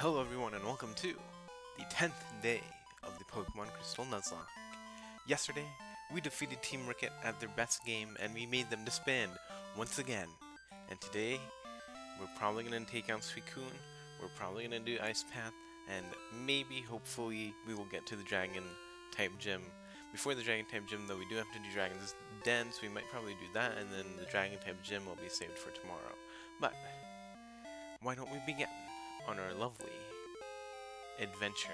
Hello everyone and welcome to the 10th day of the Pokemon Crystal Nuzlocke. Yesterday, we defeated Team Rocket at their best game and we made them disband once again. And today, we're probably going to take out Suicune, we're probably going to do Ice Path, and maybe, hopefully, we will get to the Dragon type gym. Before the Dragon type gym though, we do have to do Dragon's Den, so we might probably do that, and then the Dragon type gym will be saved for tomorrow. But, why don't we begin? On our lovely adventure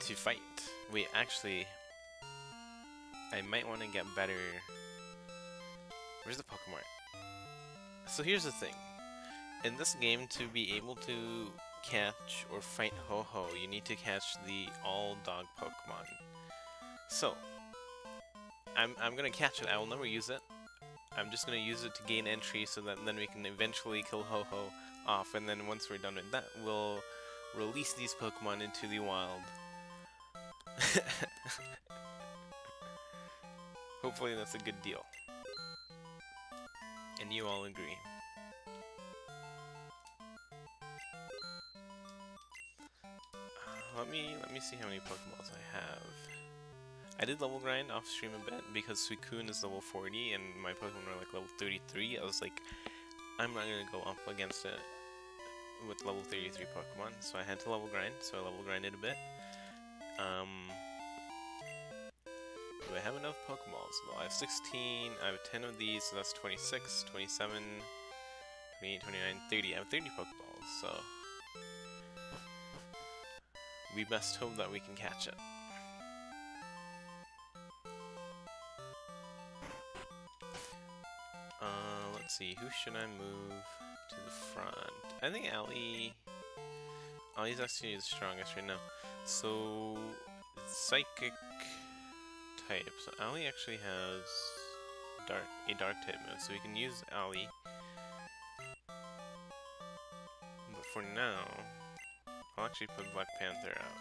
to fight. We actually, I might want to get better. Where's the Pokemon? So here's the thing. In this game, to be able to catch or fight Ho-Oh, you need to catch the all-dog Pokemon. So, I'm, I'm gonna catch it. I will never use it. I'm just going to use it to gain entry so that then we can eventually kill Ho-Oh off, and then once we're done with that, we'll release these Pokemon into the wild. Hopefully that's a good deal. And you all agree. Uh, let me let me see how many Pokeballs I have. I did level grind off stream a bit because Suicune is level 40 and my Pokemon are like level 33. I was like, I'm not gonna go up against it with level 33 Pokemon, so I had to level grind, so I level grinded a bit. Um, do I have enough Pokeballs? Well, I have 16, I have 10 of these, so that's 26, 27, 28, 29, 30. I have 30 Pokeballs, so... We best hope that we can catch it. See, who should I move to the front? I think Ali... Ali's actually the strongest right now. So, Psychic type. So Ali actually has dark a dark type move, so we can use Ali. But for now, I'll actually put Black Panther out.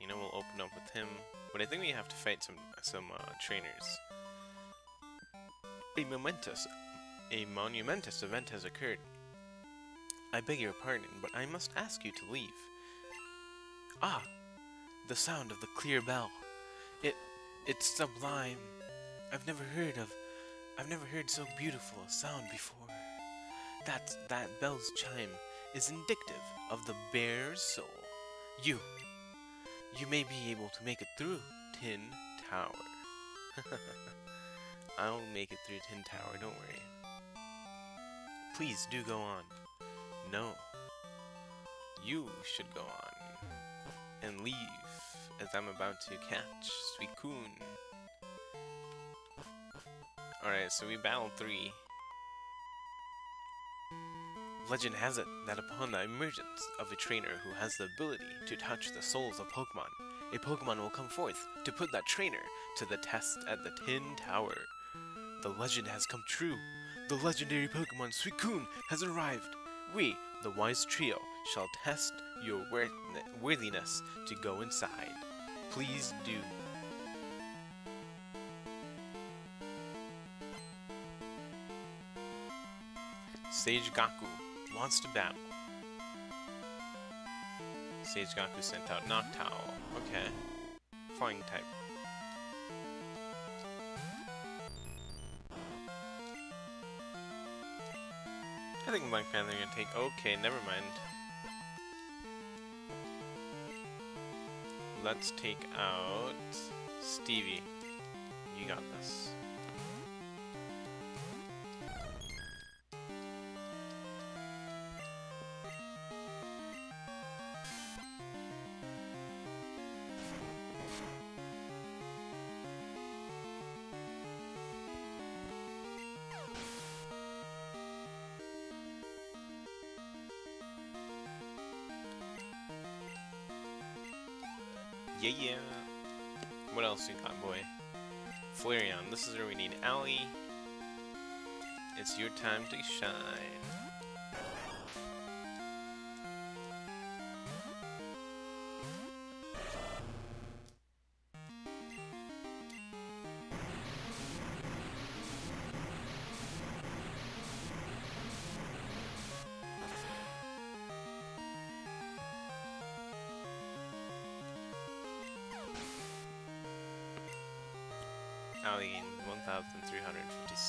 You know, we'll open up with him. But I think we have to fight some some uh, trainers. A momentous a monumentous event has occurred. I beg your pardon, but I must ask you to leave. Ah! The sound of the clear bell. It... it's sublime. I've never heard of... I've never heard so beautiful a sound before. That... that bell's chime is indicative of the bear's soul. You... You may be able to make it through Tin Tower. I'll make it through Tin Tower, don't worry. Please do go on. No. You should go on. And leave, as I'm about to catch Suicune. Alright, so we battled three. Legend has it that upon the emergence of a trainer who has the ability to touch the souls of Pokemon, a Pokemon will come forth to put that trainer to the test at the Tin Tower. The legend has come true, the legendary Pokemon Suicune has arrived. We, the Wise Trio, shall test your worthiness to go inside. Please do. Sage Gaku wants to battle. Sage Gaku sent out Noctowl. Okay. Flying type. I think Black Panther gonna take... Okay, never mind. Let's take out... Stevie. You got this. This is where we need Ali. It's your time to shine.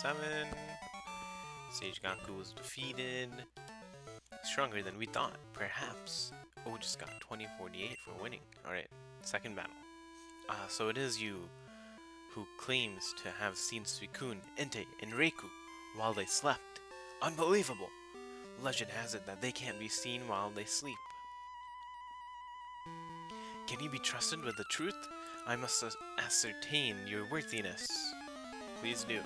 1357. Sage Gaku was defeated. Stronger than we thought, perhaps. Oh, just got 2048 for winning. Alright, second battle. Ah, uh, so it is you who claims to have seen Suicune, Entei, and Raikou while they slept. Unbelievable! Legend has it that they can't be seen while they sleep. Can you be trusted with the truth? I must ascertain your worthiness. Please do.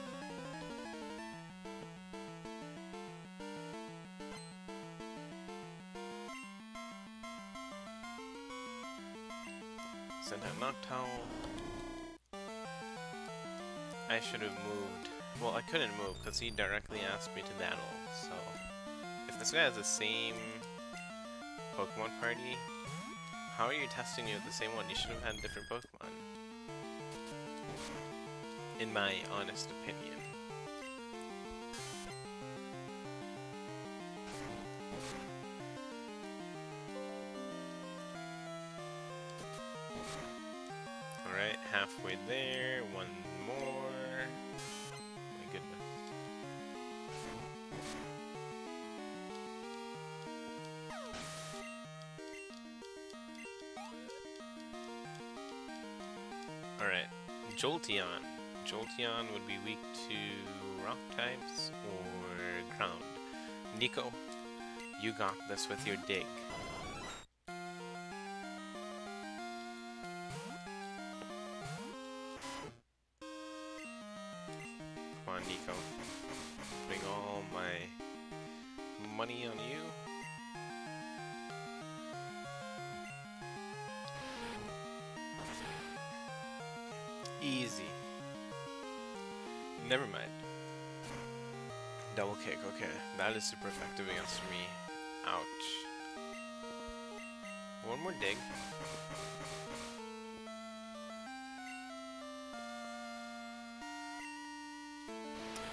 Because he directly asked me to battle, so... If this guy has the same Pokemon party, how are you testing you with the same one? You should have had different Pokemon. In my honest opinion. Alright, halfway there, one more. Jolteon. Jolteon would be weak to rock types or ground. Nico, you got this with your dig. Super effective against me. Ouch. One more dig.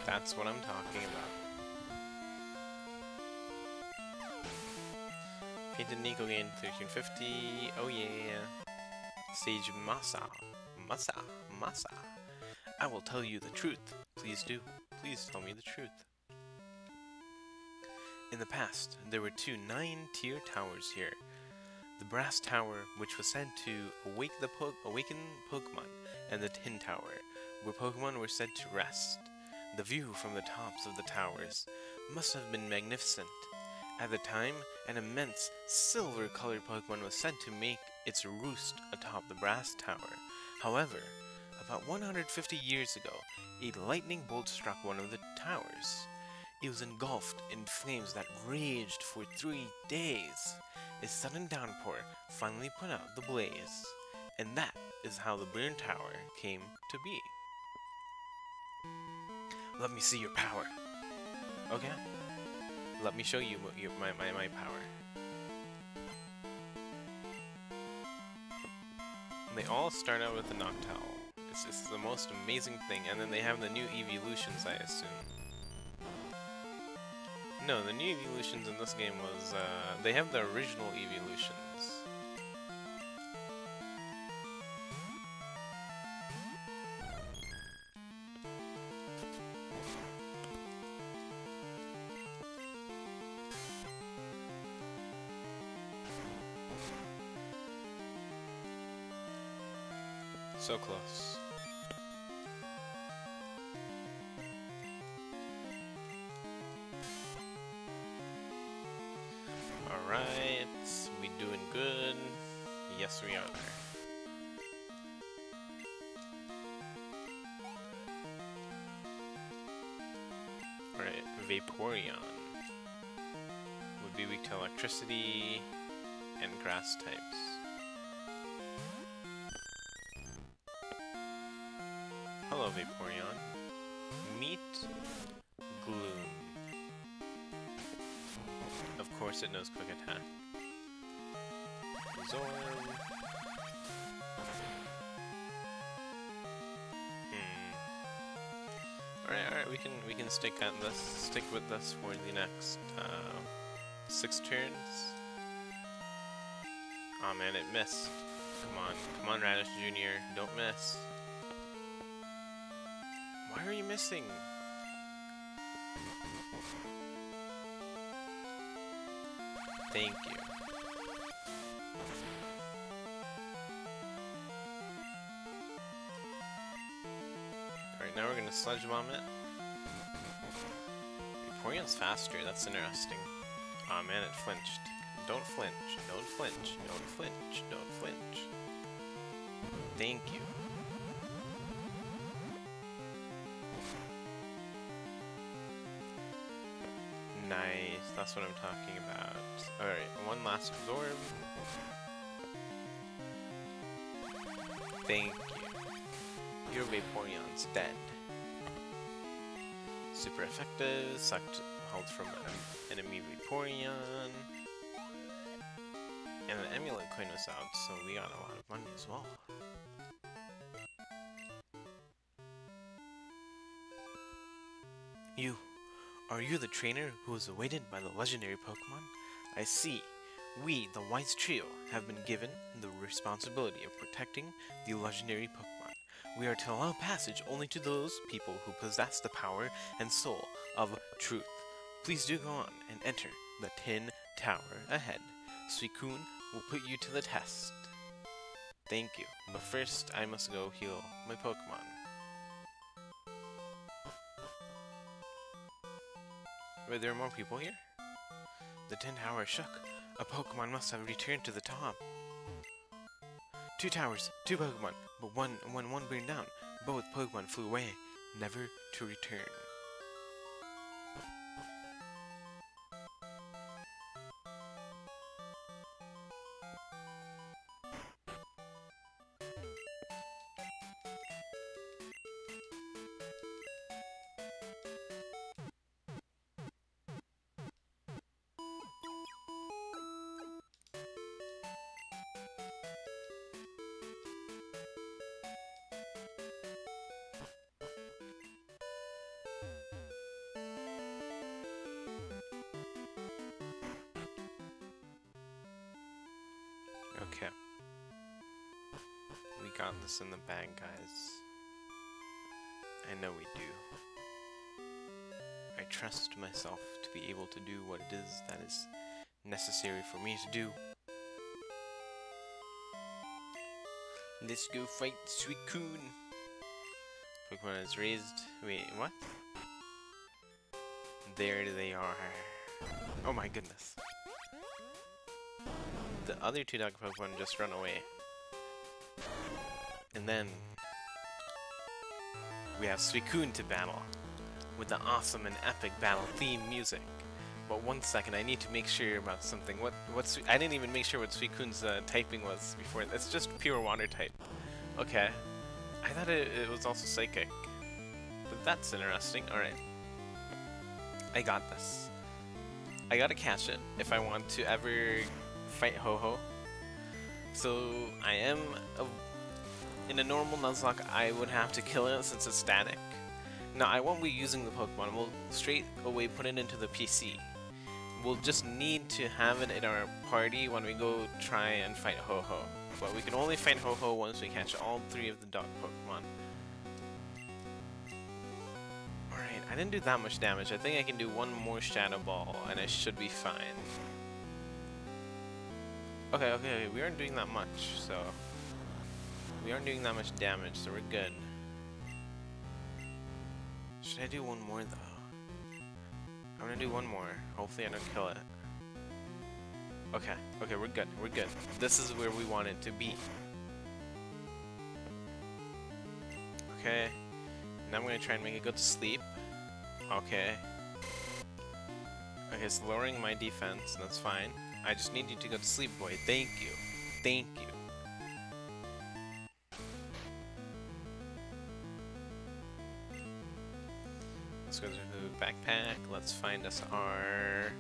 That's what I'm talking about. Painted Nico gained 1350. Oh yeah. Sage Masa. Masa. Masa. I will tell you the truth. Please do. Please tell me the truth. In the past, there were two nine-tier towers here. The Brass Tower, which was said to awake the po awaken Pokemon, and the Tin Tower, where Pokemon were said to rest. The view from the tops of the towers must have been magnificent. At the time, an immense silver-colored Pokemon was said to make its roost atop the Brass Tower. However, about 150 years ago, a lightning bolt struck one of the towers. It was engulfed in flames that raged for three days. A sudden downpour finally put out the blaze, and that is how the burned tower came to be. Let me see your power. Okay? Let me show you your, my, my, my power. They all start out with the Noctowl. It's just the most amazing thing. And then they have the new evolutions, I assume. No, the new evolutions in this game was, uh, they have the original evolutions. Electricity and grass types. Hello, Vaporeon. Meet Gloom. Of course it knows quick attack. Zorn. Hmm. Alright, alright, we can we can stick at this stick with this for the next uh, six turns. oh, man, it missed. Come on, come on Radish Jr., don't miss. Why are you missing? Thank you. Alright, now we're gonna sludge bomb it. Vaporeon's faster, that's interesting. Aw oh, man, it flinched. Don't flinch, don't flinch, don't flinch, don't flinch. Thank you. Nice, that's what I'm talking about. Alright, one last absorb. Thank you. Your Vaporeon's dead. Super effective, sucked from an enemy Vaporeon. And an amulet coin was out, so we got a lot of money as well. You, are you the trainer who was awaited by the legendary Pokemon? I see. We, the Wise Trio, have been given the responsibility of protecting the legendary Pokemon. We are to allow passage only to those people who possess the power and soul of truth. Please do go on and enter the Tin Tower ahead. Suicune will put you to the test. Thank you, but first I must go heal my Pokemon. Were there more people here? The Tin Tower shook. A Pokemon must have returned to the top. Two towers, two Pokemon, but one when one burned down, both Pokemon flew away, never to return. In the bag, guys. I know we do. I trust myself to be able to do what it is that is necessary for me to do. Let's go fight Suicune. Pokemon is raised. Wait, what? There they are. Oh my goodness the other two dog Pokemon just run away. And then we have Suicune to battle with the awesome and epic battle theme music. But one second, I need to make sure about something. What what's I didn't even make sure what Suicune's uh, typing was before. It's just pure water type. Okay. I thought it, it was also psychic. But that's interesting. Alright. I got this. I gotta catch it if I want to ever fight Ho-Oh. So I am, in a normal Nuzlocke, I would have to kill it since it's static. Now I won't be using the Pokemon, we'll straight away put it into the PC. We'll just need to have it in our party when we go try and fight Ho-Oh. But we can only fight Ho-Oh once we catch all three of the dog Pokemon. Alright, I didn't do that much damage. I think I can do one more Shadow Ball and I should be fine. Okay, okay, we aren't doing that much, so... We aren't doing that much damage, so we're good. Should I do one more, though? I'm gonna do one more. Hopefully I don't kill it. Okay, okay, we're good, we're good. This is where we want it to be. Okay, now I'm gonna try and make it go to sleep. Okay. Okay, it's lowering my defense, that's fine. I just need you to go to sleep, boy. Thank you. Thank you. Let's go to the backpack. Let's find us our...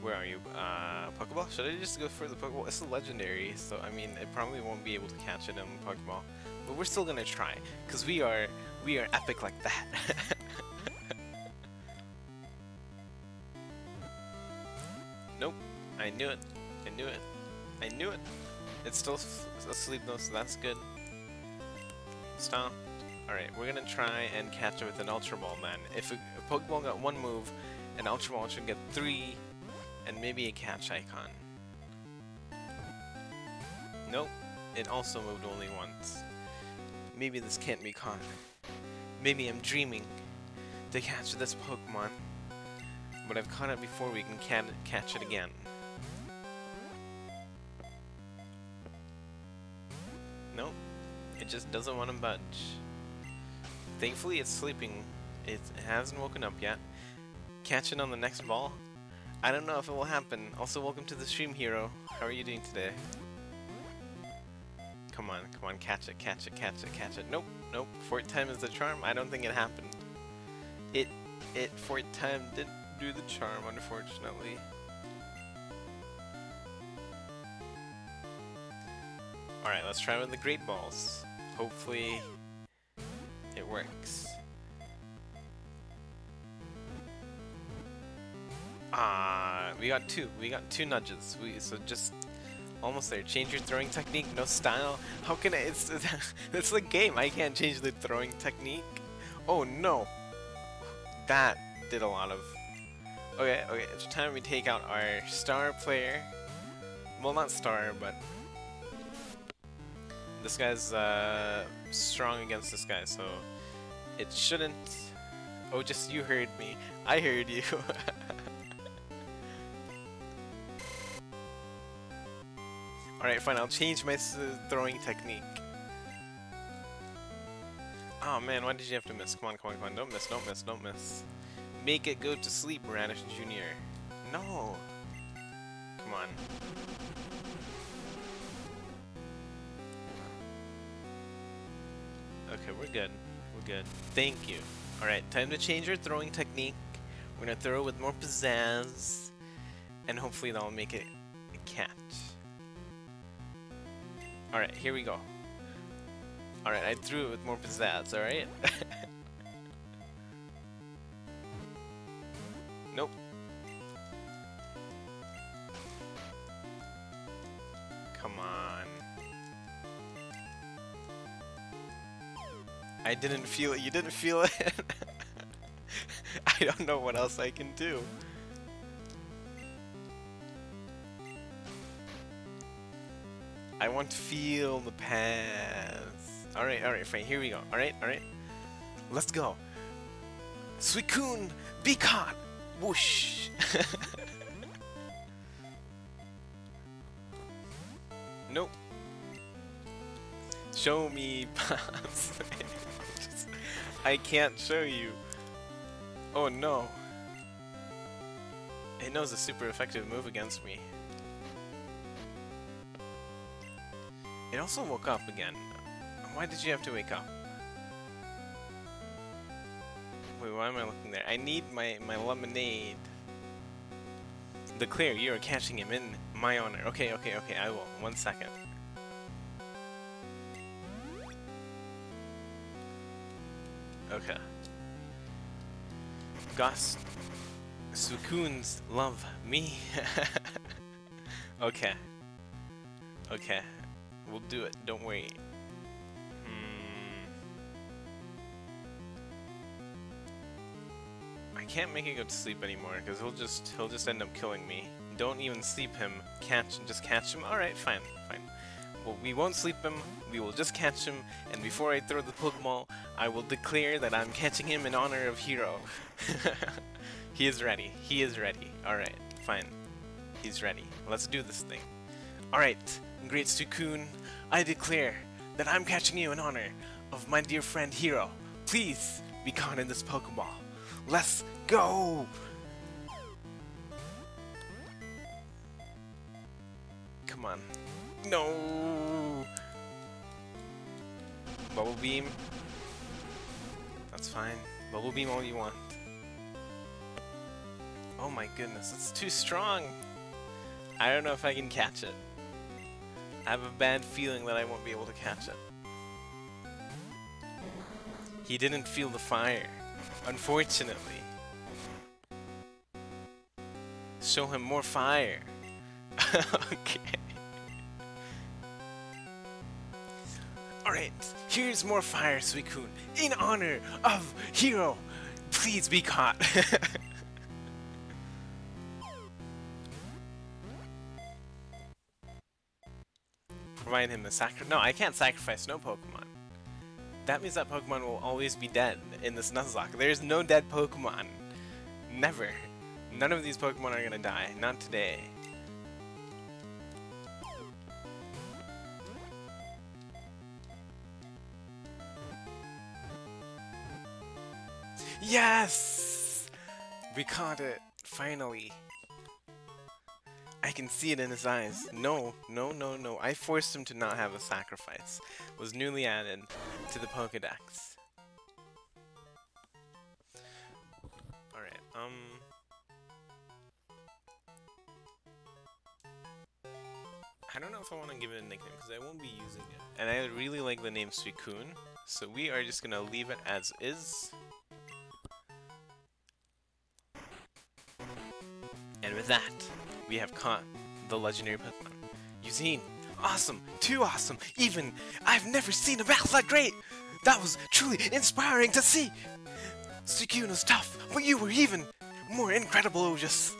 Where are you? Uh, Pokeball? Should I just go for the Pokeball? It's a legendary, so I mean, it probably won't be able to catch it in Pokeball. But we're still gonna try, because we are, we are epic like that. Nope. I knew it. I knew it. I knew it. It's still asleep though, so that's good. Stop. Alright, we're gonna try and catch it with an Ultra Ball then. If a, a Pokeball got one move, an Ultra Ball should get three, and maybe a catch icon. Nope, it also moved only once. Maybe this can't be caught. Maybe I'm dreaming to catch this Pokemon, but I've caught it before we can ca catch it again. Nope, it just doesn't want to budge. Thankfully it's sleeping. It hasn't woken up yet. Catch it on the next ball? I don't know if it will happen. Also, welcome to the stream, Hero. How are you doing today? Come on, come on, catch it, catch it, catch it, catch it. Nope, nope. Fourth time is the charm. I don't think it happened. It, it, fourth time didn't do the charm, unfortunately. Alright, let's try with the Great Balls. Hopefully, it works. Ah, we got two. We got two nudges. We so just almost there. Change your throwing technique. No style. How can I? It's it's the game. I can't change the throwing technique. Oh no. That did a lot of. Okay, okay. It's time we take out our star player. Well, not star, but this guy's uh, strong against this guy, so it shouldn't... Oh, just you heard me. I heard you. Alright, fine, I'll change my throwing technique. Oh man, why did you have to miss? Come on, come on, come on. Don't miss, don't miss, don't miss. Make it go to sleep, Radish Jr. No. Come on. Okay, we're good. We're good. Thank you. Alright, time to change your throwing technique. We're gonna throw with more pizzazz. And hopefully that'll make it a catch. Alright, here we go. Alright, I threw it with more pizzazz, alright? nope. Come on. I didn't feel it. You didn't feel it? I don't know what else I can do. I want to feel the pass. Alright, alright, fine. Here we go. Alright, alright. Let's go. Suicune, be caught! Whoosh! nope. Show me pass. I can't show you. Oh no. It knows a super effective move against me. It also woke up again. Why did you have to wake up? Wait, why am I looking there? I need my, my lemonade. Declare you are catching him in my honor. Okay, okay, okay, I will. One second. Gus. Suicunes love me. okay. Okay. We'll do it. Don't worry. Hmm. I can't make it go to sleep anymore because he'll just he'll just end up killing me. Don't even sleep him. Catch just catch him. All right, fine, fine. Well, we won't sleep him. We will just catch him, and before I throw the Pokeball, I will declare that I'm catching him in honor of Hero. he is ready. He is ready. Alright, fine. He's ready. Let's do this thing. Alright, Great Suicune, I declare that I'm catching you in honor of my dear friend Hero. Please be caught in this Pokeball. Let's go! Come on. No! Bubble Beam. That's fine. Bubble Beam all you want. Oh my goodness, it's too strong! I don't know if I can catch it. I have a bad feeling that I won't be able to catch it. He didn't feel the fire, unfortunately. Show him more fire. okay. Alright, Here's more fire, Suicune, in honor of Hero. Please be caught. Provide him the sacri- No, I can't sacrifice no Pokemon. That means that Pokemon will always be dead in this Nuzlocke. There's no dead Pokemon. Never. None of these Pokemon are gonna die. Not today. Yes! We caught it. Finally. I can see it in his eyes. No, no, no, no. I forced him to not have a sacrifice. Was newly added to the Pokedex. Alright, um... I don't know if I want to give it a nickname, because I won't be using it. And I really like the name Suicune, so we are just gonna leave it as is. And with that, we have caught the legendary Pokemon. Eusine, awesome, too awesome, even, I've never seen a battle that great! That was truly inspiring to see! Suicune was tough, but you were even more incredible, Ojus.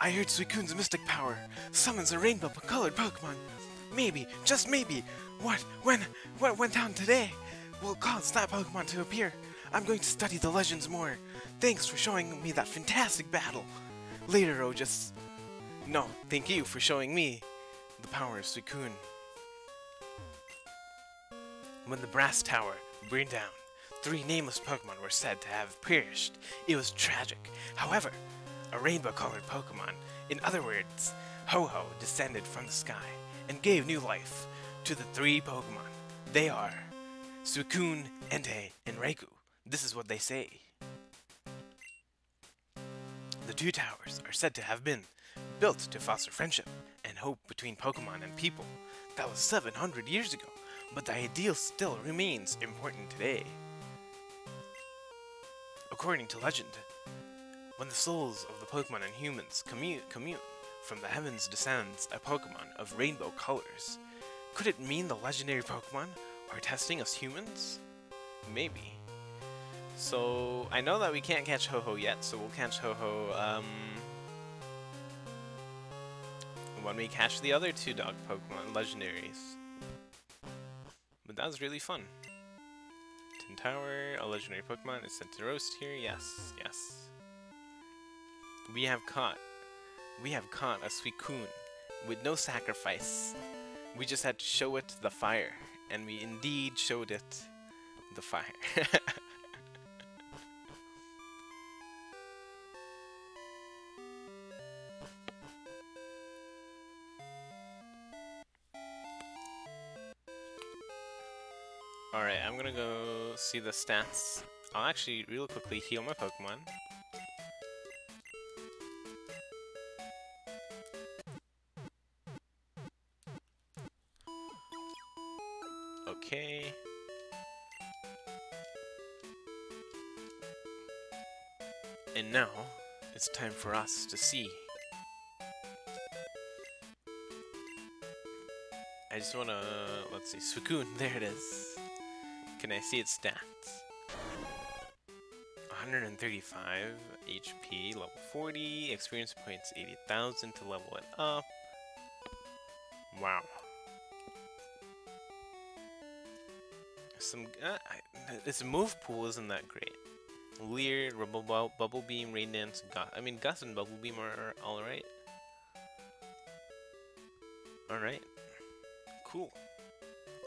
I heard Suicune's mystic power summons a rainbow-colored Pokemon. Maybe, just maybe, what, when, what went down today will cause that Pokemon to appear. I'm going to study the legends more. Thanks for showing me that fantastic battle. Later, Ojus. No, thank you for showing me the power of Suicune. When the Brass Tower burned down, three nameless Pokemon were said to have perished. It was tragic. However, a rainbow-colored Pokemon, in other words, Ho-Oh, descended from the sky and gave new life to the three Pokemon. They are Suicune, Entei, and Raikou. This is what they say. The two towers are said to have been built to foster friendship and hope between Pokemon and people. That was 700 years ago, but the ideal still remains important today. According to legend, when the souls of the Pokemon and humans commune, commune, from the heavens descends a Pokemon of rainbow colors. Could it mean the legendary Pokemon are testing us humans? Maybe. So, I know that we can't catch Ho-Oh yet, so we'll catch Ho-Oh, um... When we catch the other two dog Pokemon, legendaries. But that was really fun. Tin Tower, a legendary Pokemon is sent to roast here, yes, yes. We have caught, we have caught a Suicune with no sacrifice. We just had to show it the fire, and we indeed showed it the fire. I'm gonna go see the stats. I'll actually real quickly heal my Pokemon. Okay. And now, it's time for us to see. I just wanna, let's see, Suicune, there it is. Can I see its stats? 135 HP, level 40, experience points 80,000 to level it up. Wow. Some, uh, move pool isn't that great. Leer, Rubble, Bu Bubble Beam, Rain Dance, Gust. I mean, Gust and Bubble Beam are, are alright. Alright. Cool.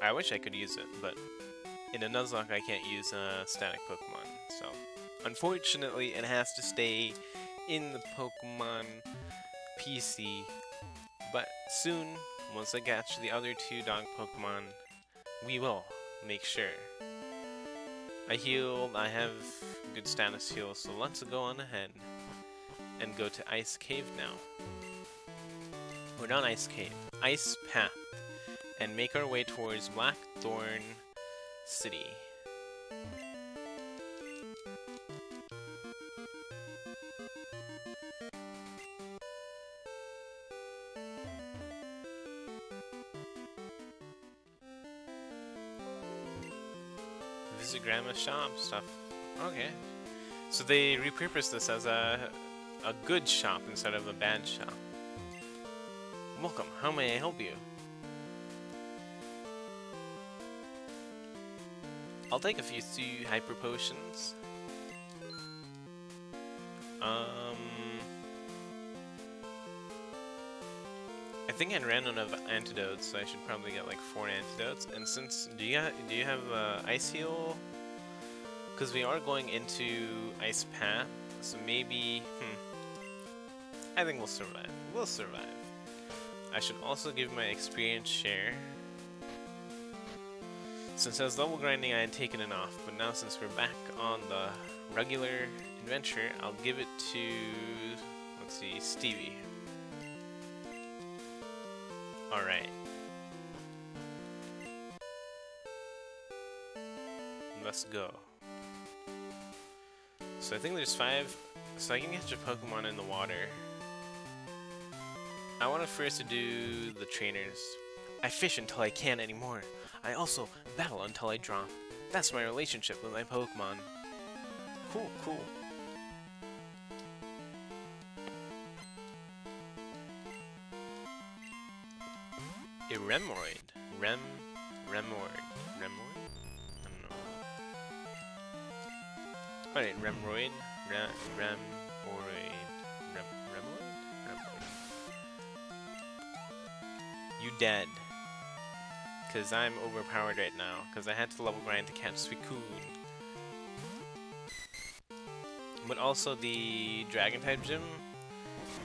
I wish I could use it, but in a Nuzlocke I can't use a static Pokemon, so unfortunately it has to stay in the Pokemon PC, but soon, once I catch the other two dog Pokemon, we will make sure. I healed, I have good status heal, so let's go on ahead and go to Ice Cave now. We're not Ice Cave, Ice Path, and make our way towards Blackthorn City. visit grandma's shop, stuff. Okay. So they repurposed this as a, a good shop instead of a bad shop. Welcome, how may I help you? I'll take a few two hyper potions. Um, I think I ran out of antidotes, so I should probably get like four antidotes. And since do you do you have uh, ice heal? Because we are going into ice path, so maybe. Hmm. I think we'll survive. We'll survive. I should also give my experience share. Since I was level grinding, I had taken it off, but now since we're back on the regular adventure, I'll give it to, let's see, Stevie. Alright. Let's go. So I think there's five, so I can catch a Pokemon in the water. I want to first do the trainers. I fish until I can't anymore. I also battle until I drop. That's my relationship with my Pokemon. Cool, cool. A Remoraid. Rem... Remoraid. Remoraid? I don't know. Alright, Remoraid. Rem... Remoraid. Rem... Remoraid? Remoraid. You dead. Because I'm overpowered right now. Because I had to level grind to catch Suicune. But also the Dragon-type gym,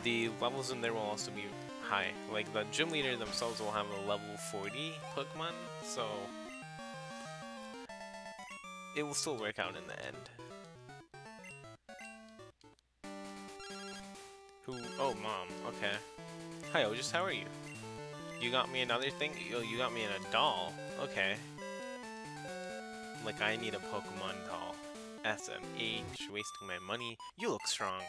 the levels in there will also be high. Like, the gym leader themselves will have a level 40 Pokemon, so... It will still work out in the end. Who? Oh, Mom. Okay. Hi, Ojus, how are you? You got me another thing? Oh, you got me in a doll. Okay. Like, I need a Pokemon doll. SMH, wasting my money. You look strong.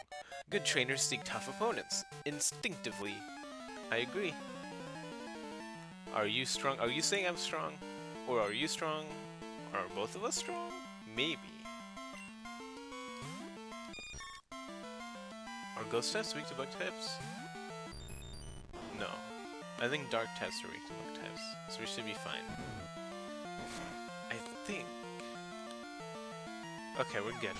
Good trainers seek tough opponents. Instinctively. I agree. Are you strong? Are you saying I'm strong? Or are you strong? Are both of us strong? Maybe. Are ghost types weak to bug types? I think dark types are weak to bug types, so we should be fine. I think. Okay, we're good.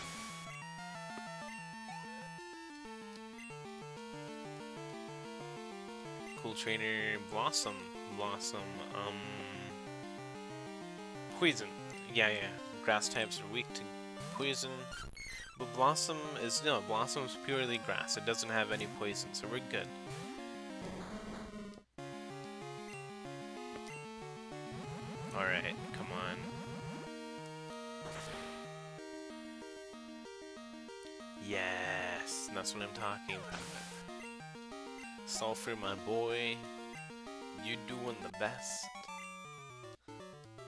Cool trainer, Bellossom, Bellossom, um... Poison. Yeah, yeah. Grass types are weak to poison. But Bellossom is, no, Bellossom is purely grass. It doesn't have any poison, so we're good. Talking. Sulfur, my boy. You doing the best.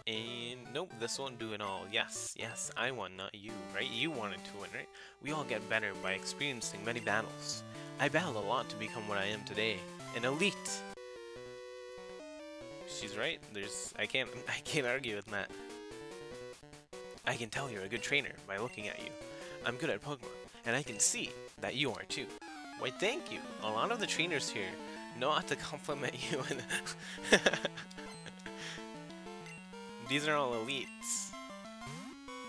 And nope, this won't do it all. Yes, yes, I won, not you, right? You wanted to win, right? We all get better by experiencing many battles. I battled a lot to become what I am today. An elite! She's right. There's I can't I can't argue with that. I can tell you're a good trainer by looking at you. I'm good at Pokemon, and I can see that you are too. Why thank you. A lot of the trainers here know how to compliment you and These are all elites.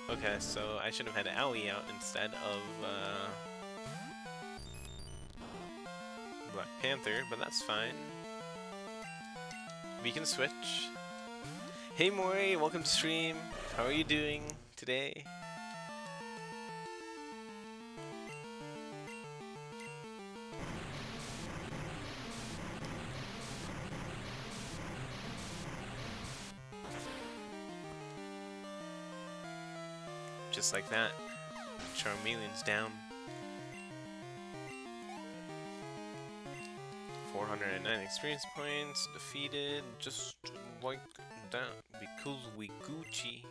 Okay, so I should have had Ali out instead of uh, Black Panther, but that's fine. We can switch. Hey Mori, welcome to stream. How are you doing today? Like that, Charmeleon's down. 409 experience points, defeated, just like that, because we Gucci.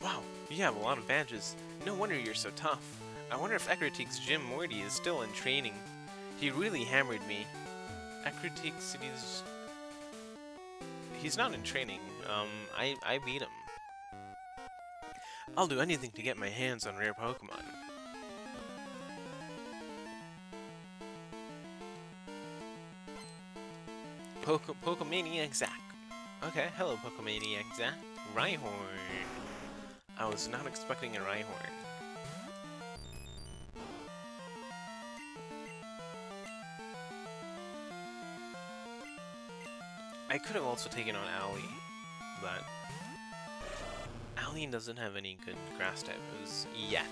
Wow, you have a lot of badges. No wonder you're so tough. I wonder if Ecruteak's gym Morty is still in training. He really hammered me. Ecruteak City's... He's not in training. Um, I, I beat him. I'll do anything to get my hands on rare Pokemon. Poke Pokemaniac Zach. Okay, hello Pokemaniac Zach. Rhyhorn. I was not expecting a Rhyhorn. I could have also taken on Ali, but Doesn't have any good grass types yet.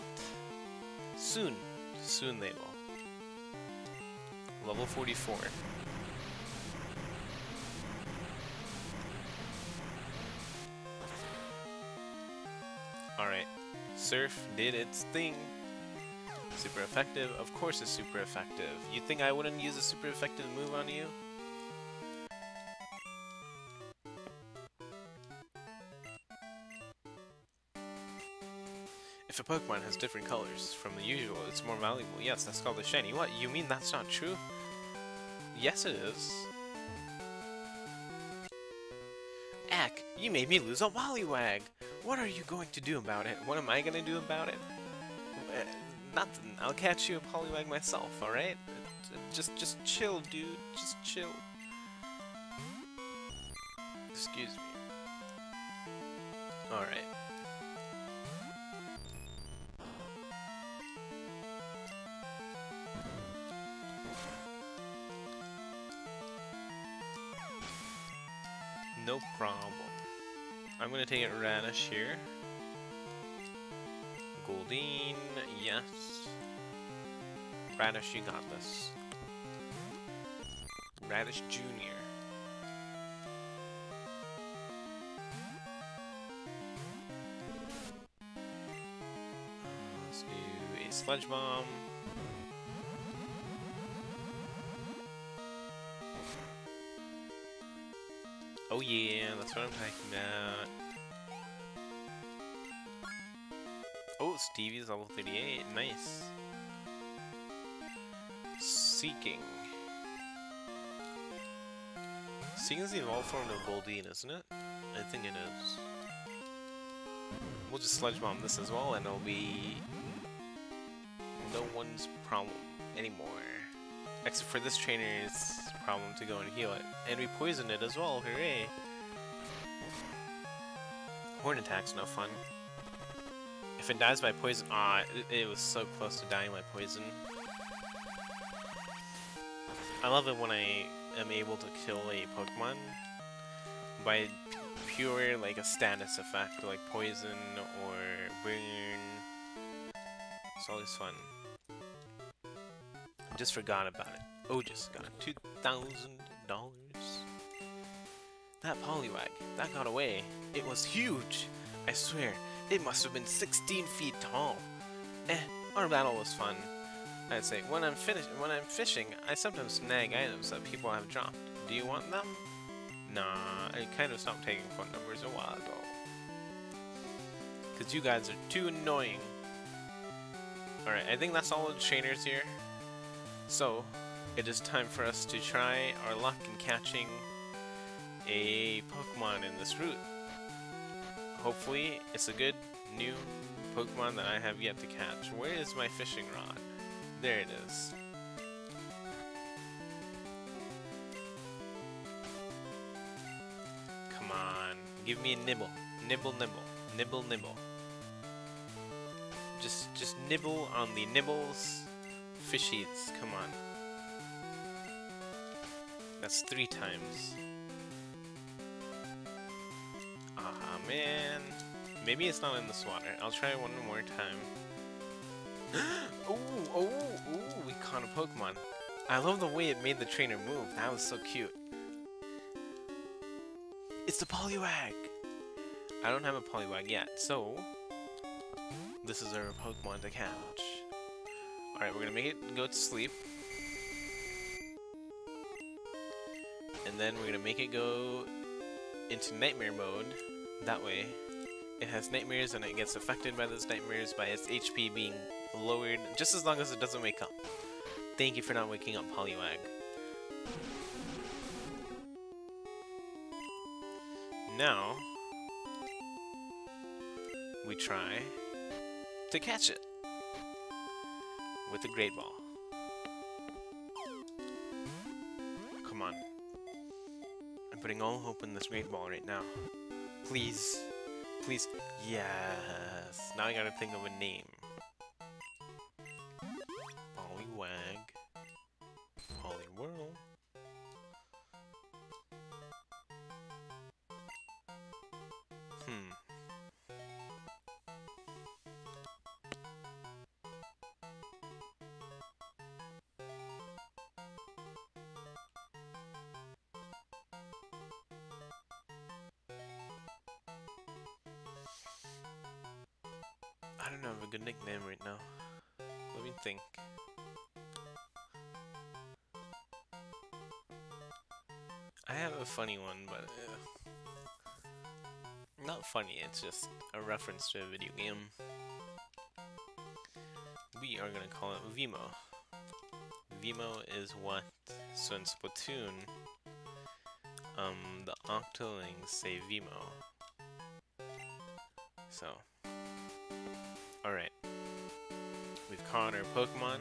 Soon, soon they will. Level 44. Alright, Surf did its thing. Super effective? Of course it's super effective. You think I wouldn't use a super effective move on you? Pokemon has different colors from the usual, it's more valuable. Yes, that's called a shiny. What, you mean that's not true? Yes, it is. Ack, you made me lose a Poliwag! What are you going to do about it? What am I gonna do about it? Uh, nothing. I'll catch you a Poliwag myself, alright? Just, just chill, dude. Just chill. Excuse me. Take it Radish here. Goldeen, yes. Radish, you got this. Radish Jr. Uh, let's do a Sludge Bomb. Oh yeah, that's what I'm talking about. Stevie's level 38. Nice. Seaking. Seaking is the evolved form of Goldeen, isn't it? I think it is. We'll just Sludge Bomb this as well, and it'll be no one's problem anymore. Except for this trainer's problem to go and heal it. And we poison it as well, hooray! Horn attack's no fun. If it dies by poison, ah, it, it was so close to dying by poison. I love it when I am able to kill a Pokemon by pure, like, a status effect, like poison or burn. It's always fun. Just forgot about it. Oh, just got two thousand dollars. That Poliwag, that got away. It was huge. I swear, it must have been 16 feet tall. Eh, our battle was fun. I'd say when I'm when I'm fishing, I sometimes snag items that people have dropped. Do you want them? Nah, I kind of stopped taking phone numbers a while ago. Cause you guys are too annoying. Alright, I think that's all the trainers here. So, it is time for us to try our luck in catching a Pokemon in this route. Hopefully, it's a good, new Pokemon that I have yet to catch. Where is my fishing rod? There it is. Come on, give me a nibble. Nibble, nibble. Nibble, nibble. Just, just nibble on the nibbles. Fishies, come on. That's three times. Oh, man. Maybe it's not in the water. I'll try one more time. ooh, ooh, ooh, we caught a Pokemon. I love the way it made the trainer move. That was so cute. It's the Poliwag! I don't have a Poliwag yet, so... This is our Pokemon to catch. Alright, we're gonna make it go to sleep. And then we're gonna make it go into nightmare mode. That way, it has nightmares and it gets affected by those nightmares by its HP being lowered, just as long as it doesn't wake up. Thank you for not waking up, Poliwag. Now, we try to catch it with a great ball. Come on. I'm putting all hope in this great ball right now. Please. Please. Yes. Now I gotta think of a name. Funny one, but uh, not funny. It's just a reference to a video game. We are gonna call it Veemo. Veemo is what? So in Splatoon, um, the Octolings say Veemo. So, alright. We've caught our Pokemon.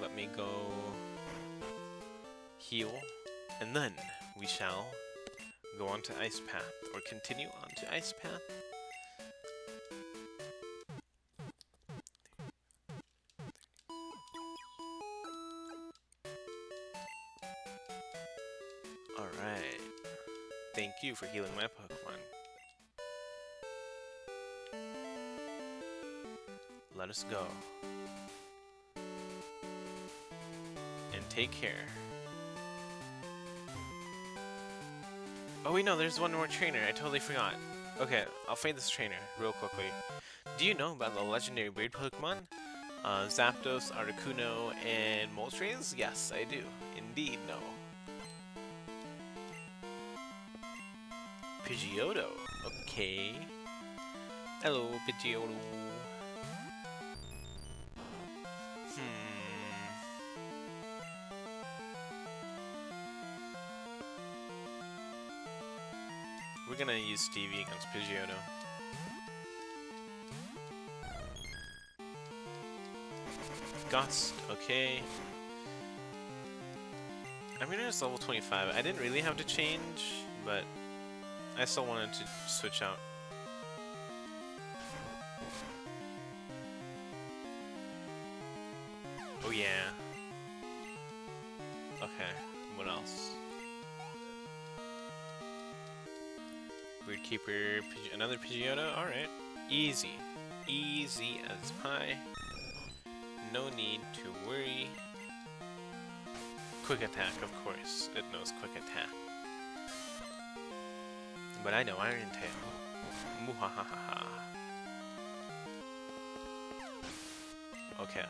Let me go heal, and then we shall go on to Ice Path, or continue on to Ice Path. Alright. Thank you for healing my Pokemon. Let us go. And take care. Oh wait, no, there's one more trainer. I totally forgot. Okay, I'll fight this trainer real quickly. Do you know about the legendary weird Pokemon? Uh, Zapdos, Articuno, and Moltres? Yes, I do. Indeed, no. Pidgeotto. Okay. Hello, Pidgeotto. Stevie against Pidgeotto. Gust, okay. I'm gonna level 25. I didn't really have to change, but I still wanted to switch out. Keeper, another Pidgeotto? Alright. Easy. Easy as pie. No need to worry. Quick attack, of course. It knows quick attack. But I know Iron Tail. Muhahaha. Okay.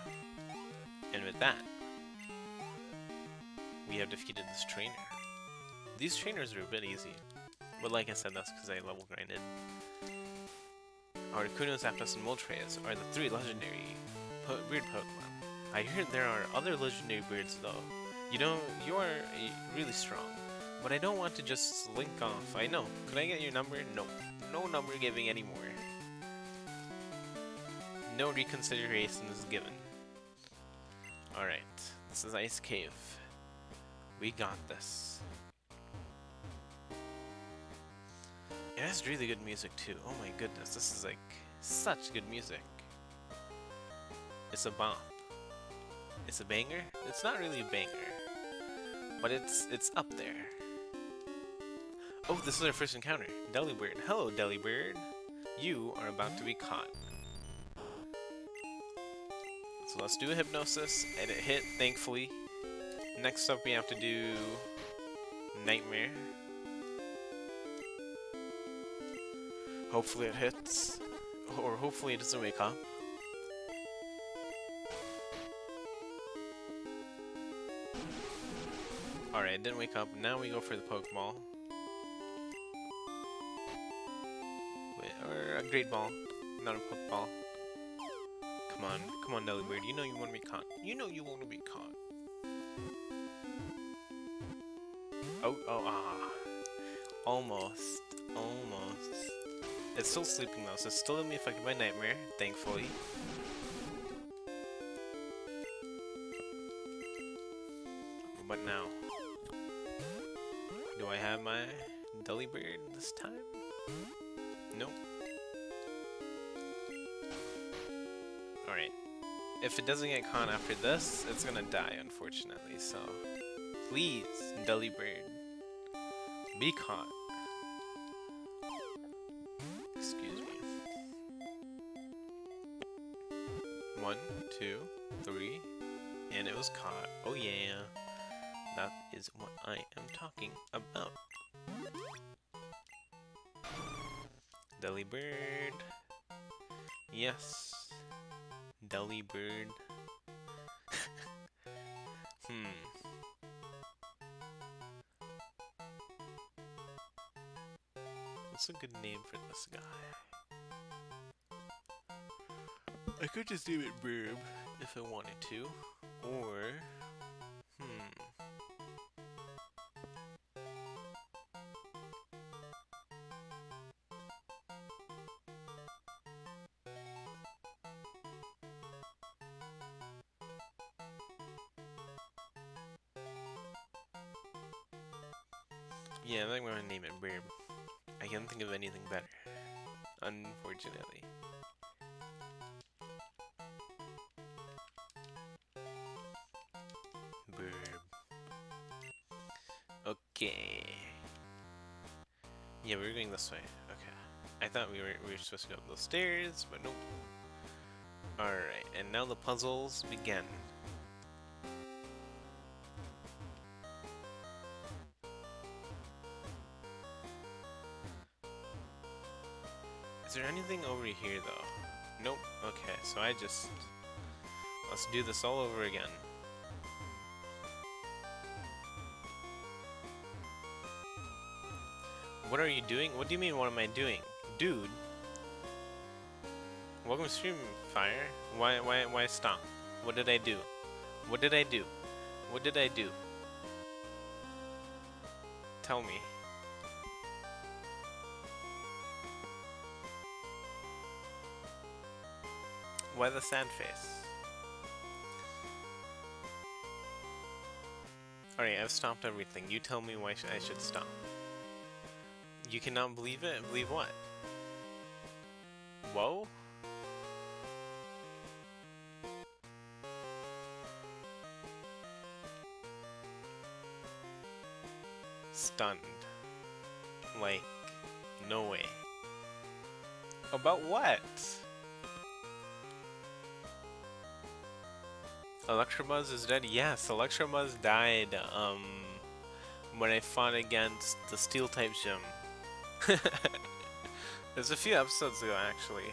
And with that, we have defeated this trainer. These trainers are a bit easy. But like I said, that's because I level grinded. Articuno, Zapdos, and Moltres are the three legendary po weird Pokemon. I hear there are other legendary birds though. You know, you are uh, really strong. But I don't want to just slink off. I know. Could I get your number? No. No number giving anymore. No reconsideration is given. Alright. This is Ice Cave. We got this. Has really good music too. Oh my goodness, this is like such good music. It's a bop. It's a banger? It's not really a banger. But it's it's up there. Oh, this is our first encounter. Delibird. Hello, Delibird. You are about to be caught. So let's do a hypnosis, and it hit, thankfully. Next up we have to do Nightmare. Hopefully it hits. Or hopefully it doesn't wake up. Alright, it didn't wake up. Now we go for the Pokeball. Or a Great Ball, not a Pokeball. Come on, come on, Delibird. You know you want to be caught. You know you want to be caught. Oh, oh, ah. Almost, almost. It's still sleeping though, so it's still gonna be affected by Nightmare, thankfully. But now, do I have my Delibird this time? Nope. Alright. If it doesn't get caught after this, it's gonna die, unfortunately, so... Please, Delibird. Be caught. Two, three, and it was caught. Oh yeah. That is what I am talking about. Delibird. Yes. Delibird. hmm. What's a good name for this guy? I could just name it Burb if I wanted to. Or... I thought we were we were supposed to go up those stairs, but nope. Alright, and now the puzzles begin. Is there anything over here though? Nope. Okay, so I just... Let's do this all over again. What are you doing? What do you mean, what am I doing? Dude. Welcome to stream, Fire. Why, why, why stop? What did I do? What did I do? What did I do? Tell me. Why the sad face? Alright, I've stopped everything. You tell me why sh I should stop. You cannot believe it? Believe what? Whoa? Stunned. Like, no way. About what? Electabuzz is dead? Yes, Electabuzz died um, when I fought against the Steel-type gym. There's a few episodes ago, actually.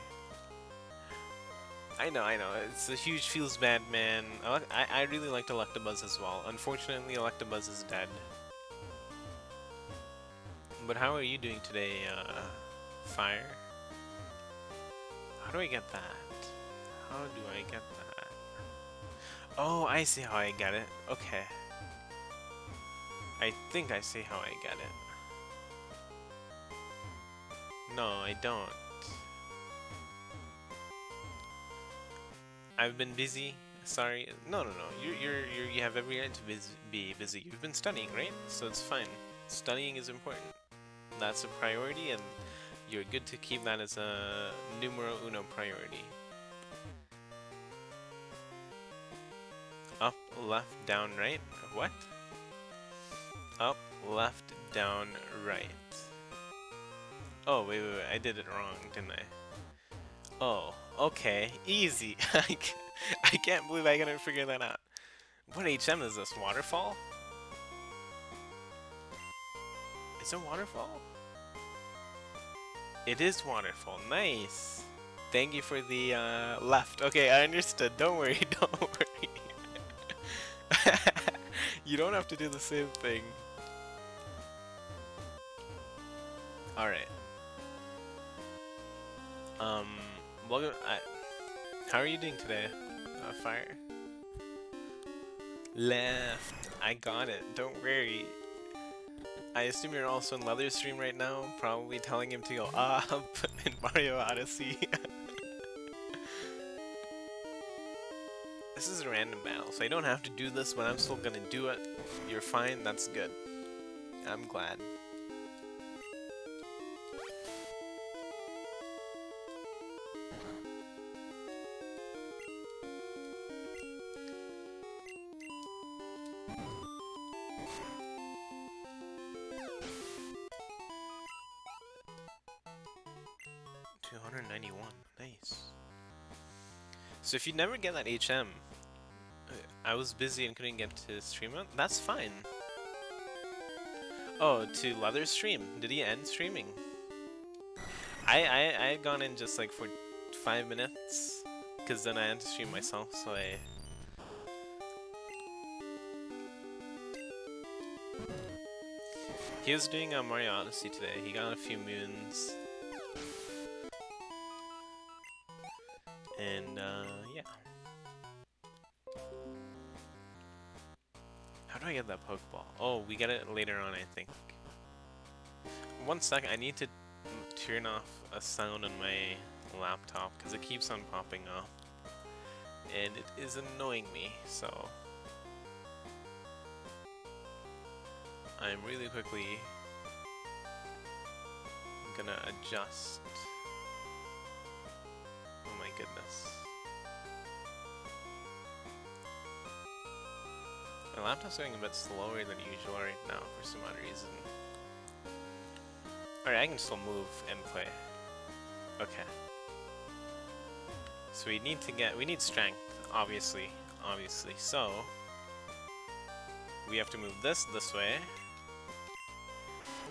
I know, I know. It's a huge feels bad man. I, I really liked Electabuzz as well. Unfortunately, Electabuzz is dead. But how are you doing today, uh, Fire? How do I get that? How do I get that? Oh, I see how I get it. Okay. I think I see how I get it. No, I don't. I've been busy. Sorry. No, no, no. You're, you're, you're, you have every right to be busy. You've been studying, right? So it's fine. Studying is important. That's a priority, and you're good to keep that as a numero uno priority. Up, left, down, right? What? Up, left, down, right. Oh, wait, wait, wait. I did it wrong, didn't I? Oh, okay. Easy. I can't believe I couldn't figure that out. What HM is this? Waterfall? Is it waterfall? It is waterfall. Nice. Thank you for the uh, left. Okay, I understood. Don't worry. Don't worry. you don't have to do the same thing. Alright. Um, welcome, I, how are you doing today, uh, Fire? Left. I got it, don't worry. I assume you're also in Leather's stream right now, probably telling him to go up in Mario Odyssey. this is a random battle, so I don't have to do this, but I'm still gonna do it. You're fine, that's good. I'm glad. So if you never get that HM, uh, I was busy and couldn't get to stream it. That's fine. Oh, to Leather stream. Did he end streaming? I I I had gone in just like for five minutes, cause then I had to stream myself. So I. He was doing a Mario Odyssey today. He got a few moons. Get that Pokeball? Oh, we get it later on, I think. One second, I need to turn off a sound on my laptop because it keeps on popping up. And it is annoying me, so... I'm really quickly gonna adjust. Oh my goodness. Oh, My laptop's going a bit slower than usual right now for some odd reason. Alright, I can still move and play. Okay. So we need to get, we need strength, obviously, obviously. So, we have to move this this way.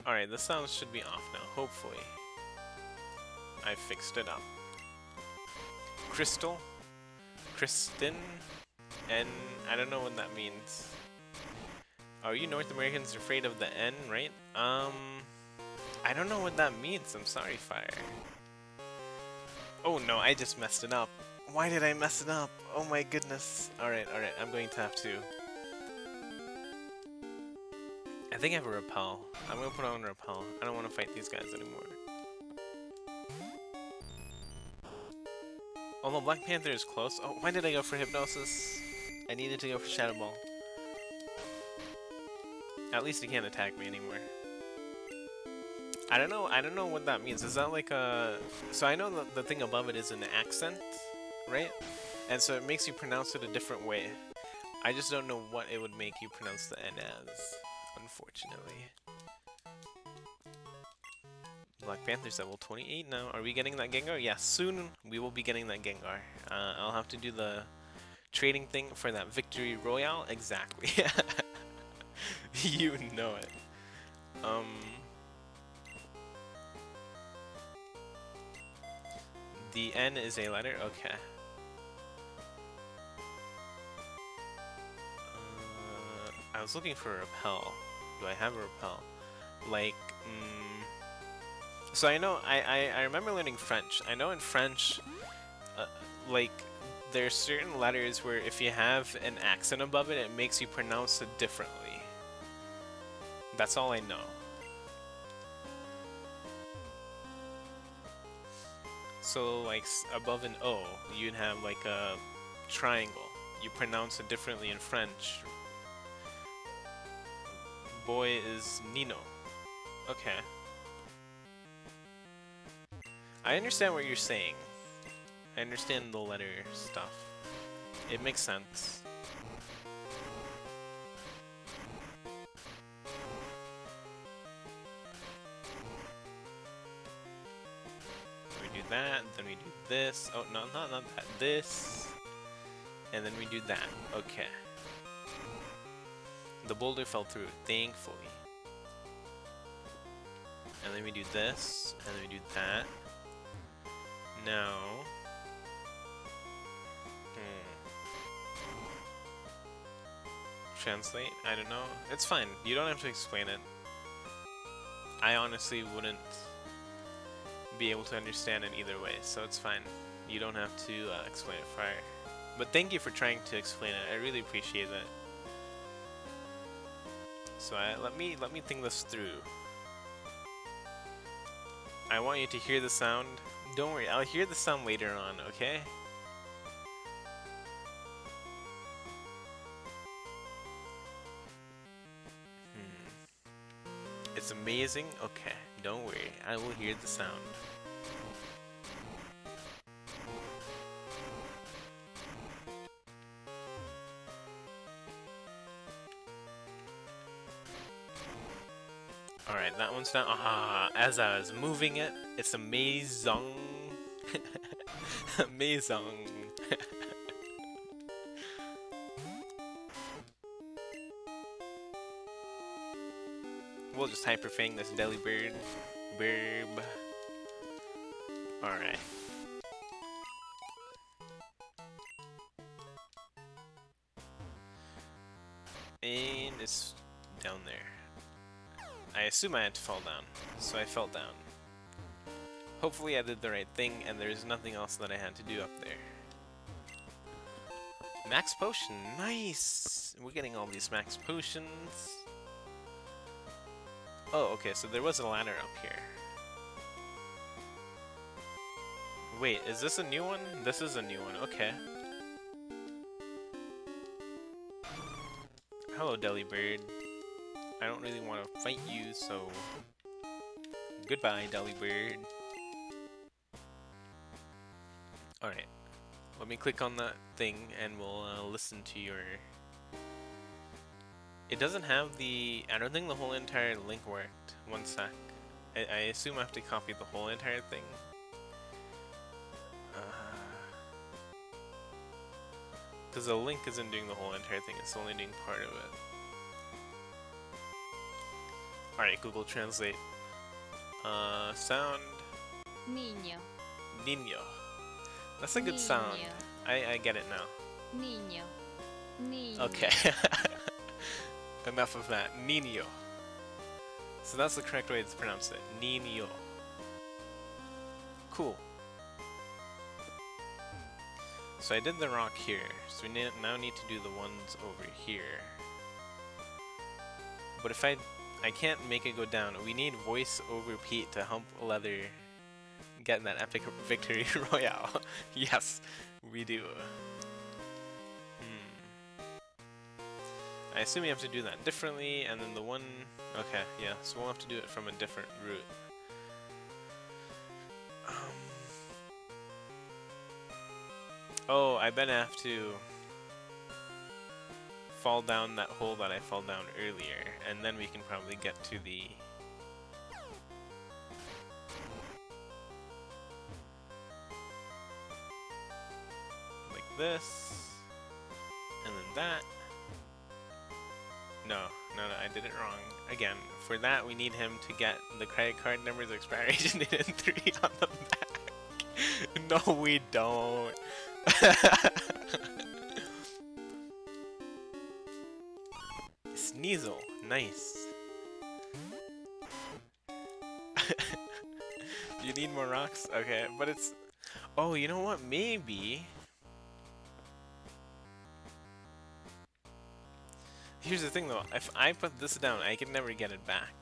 Alright, the sound should be off now, hopefully. I fixed it up. Crystal, Kristen, and I don't know what that means. Are you North Americans afraid of the N, right? Um, I don't know what that means. I'm sorry, Fire. Oh no, I just messed it up. Why did I mess it up? Oh my goodness. Alright, alright, I'm going to have to. I think I have a repel. I'm gonna put on a repel. I don't want to fight these guys anymore. Although Black Panther is close. Oh, why did I go for Hypnosis? I needed to go for Shadow Ball. At least he can't attack me anymore. I don't know. I don't know what that means. Is that like a? So I know that the thing above it is an accent, right? And so it makes you pronounce it a different way. I just don't know what it would make you pronounce the N as, unfortunately. Black Panther's level 28 now. Are we getting that Gengar? Yeah, soon we will be getting that Gengar. Uh, I'll have to do the trading thing for that Victory Royale. Exactly. you know it. Um... The N is a letter? Okay. Uh, I was looking for a repel. Do I have a repel? Like, mm, so I know, I, I, I remember learning French. I know in French, uh, like, there's certain letters where if you have an accent above it, it makes you pronounce it differently. That's all I know. So like above an O, you'd have like a triangle. You pronounce it differently in French. Boy is Niño. Okay. I understand what you're saying. I understand the letter stuff. It makes sense. We do that, then we do this. Oh, no, not, not that. This. And then we do that. Okay. The boulder fell through, thankfully. And then we do this, and then we do that. Now... Hmm. Translate? I don't know. It's fine. You don't have to explain it. I honestly wouldn't be able to understand it either way, so it's fine. You don't have to uh, explain it prior. But thank you for trying to explain it. I really appreciate that. So I, let me let me think this through. I want you to hear the sound. Don't worry, I'll hear the sound later on, okay? It's amazing? Okay, don't worry, I will hear the sound. Alright, that one's done. Ah, as I was moving it, it's amazing. amazing. We'll just Hyper Fang this Delibird. Burb. Alright. And it's down there. I assume I had to fall down, so I fell down. Hopefully I did the right thing, and there's nothing else that I had to do up there. Max Potion, nice! We're getting all these Max Potions. Oh, okay, so there was a ladder up here. Wait, is this a new one? This is a new one, okay. Hello, Delibird. I don't really want to fight you, so... Goodbye, Delibird. Alright. Let me click on that thing and we'll uh, listen to your... It doesn't have the... I don't think the whole entire link worked. One sec. I, I assume I have to copy the whole entire thing. Because uh, the link isn't doing the whole entire thing, it's only doing part of it. Alright, Google Translate. Uh, sound. Niño. Niño. That's a good sound. I, I get it now. Niño. Niño. Okay. Enough of that. Niño. So that's the correct way to pronounce it. Niño. Cool. So I did the rock here, so we now need to do the ones over here. But if I I can't make it go down. We need voice over Pete to help Leather get that epic victory royale. yes, we do. I assume you have to do that differently, and then the one... Okay, yeah, so we'll have to do it from a different route. Um... Oh, I bet I have to fall down that hole that I fell down earlier, and then we can probably get to the... Like this, and then that. No, no, no, I did it wrong. Again, for that we need him to get the credit card numbers expiration date and 3 on the back. no, we don't. Sneasel, nice. you need more rocks? Okay, but it's... Oh, you know what? Maybe... Here's the thing though, if I put this down, I can never get it back.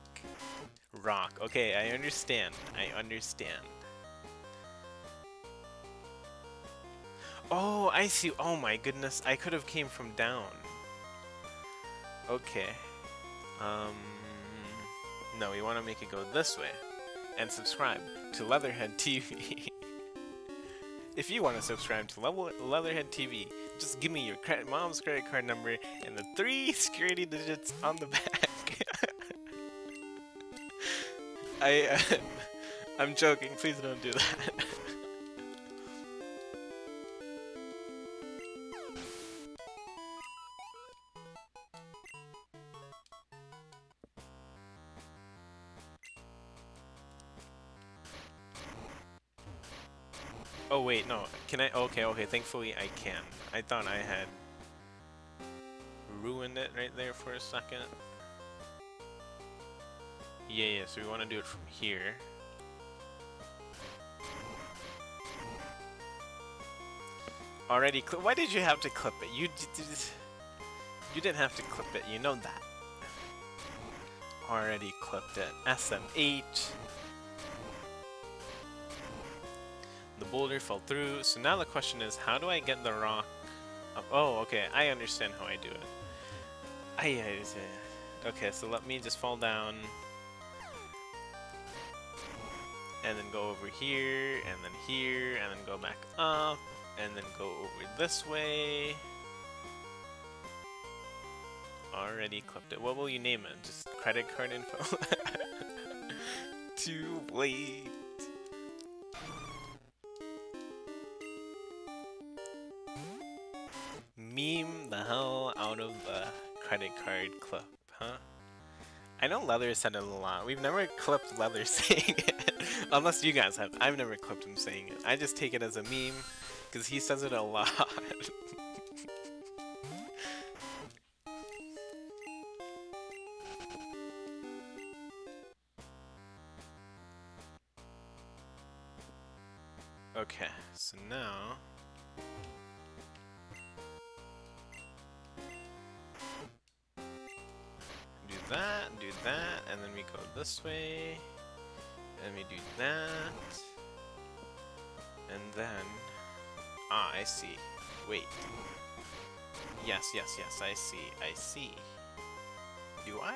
Rock. Okay, I understand. I understand. Oh, I see. Oh my goodness, I could have came from down. Okay. Um, no, we want to make it go this way. And subscribe to Leatherhead TV. if you want to subscribe to Le Leatherhead TV, just give me your credit mom's credit card number and the three security digits on the back. I, uh, I'm joking. Please don't do that. Can I? Okay, okay. Thankfully I can. I thought I had ruined it right there for a second. Yeah, yeah. So we want to do it from here. Already. Clip. Why did you have to clip it? You did. you didn't have to clip it. You know that. Already clipped it. SMH. The boulder fell through, so now the question is, how do I get the rock up? Oh, okay, I understand how I do it. I, okay, so let me just fall down. And then go over here, and then here, and then go back up, and then go over this way. Already clipped it. What will you name it? Just credit card info? Too late. Meme the hell out of the credit card clip, huh? I know Leather said it a lot. We've never clipped Leather saying it. Unless you guys have. I've never clipped him saying it. I just take it as a meme, because he says it a lot. okay, so now... go this way. And we do that. And then... Ah, I see. Wait. Yes, yes, yes, I see, I see. Do I?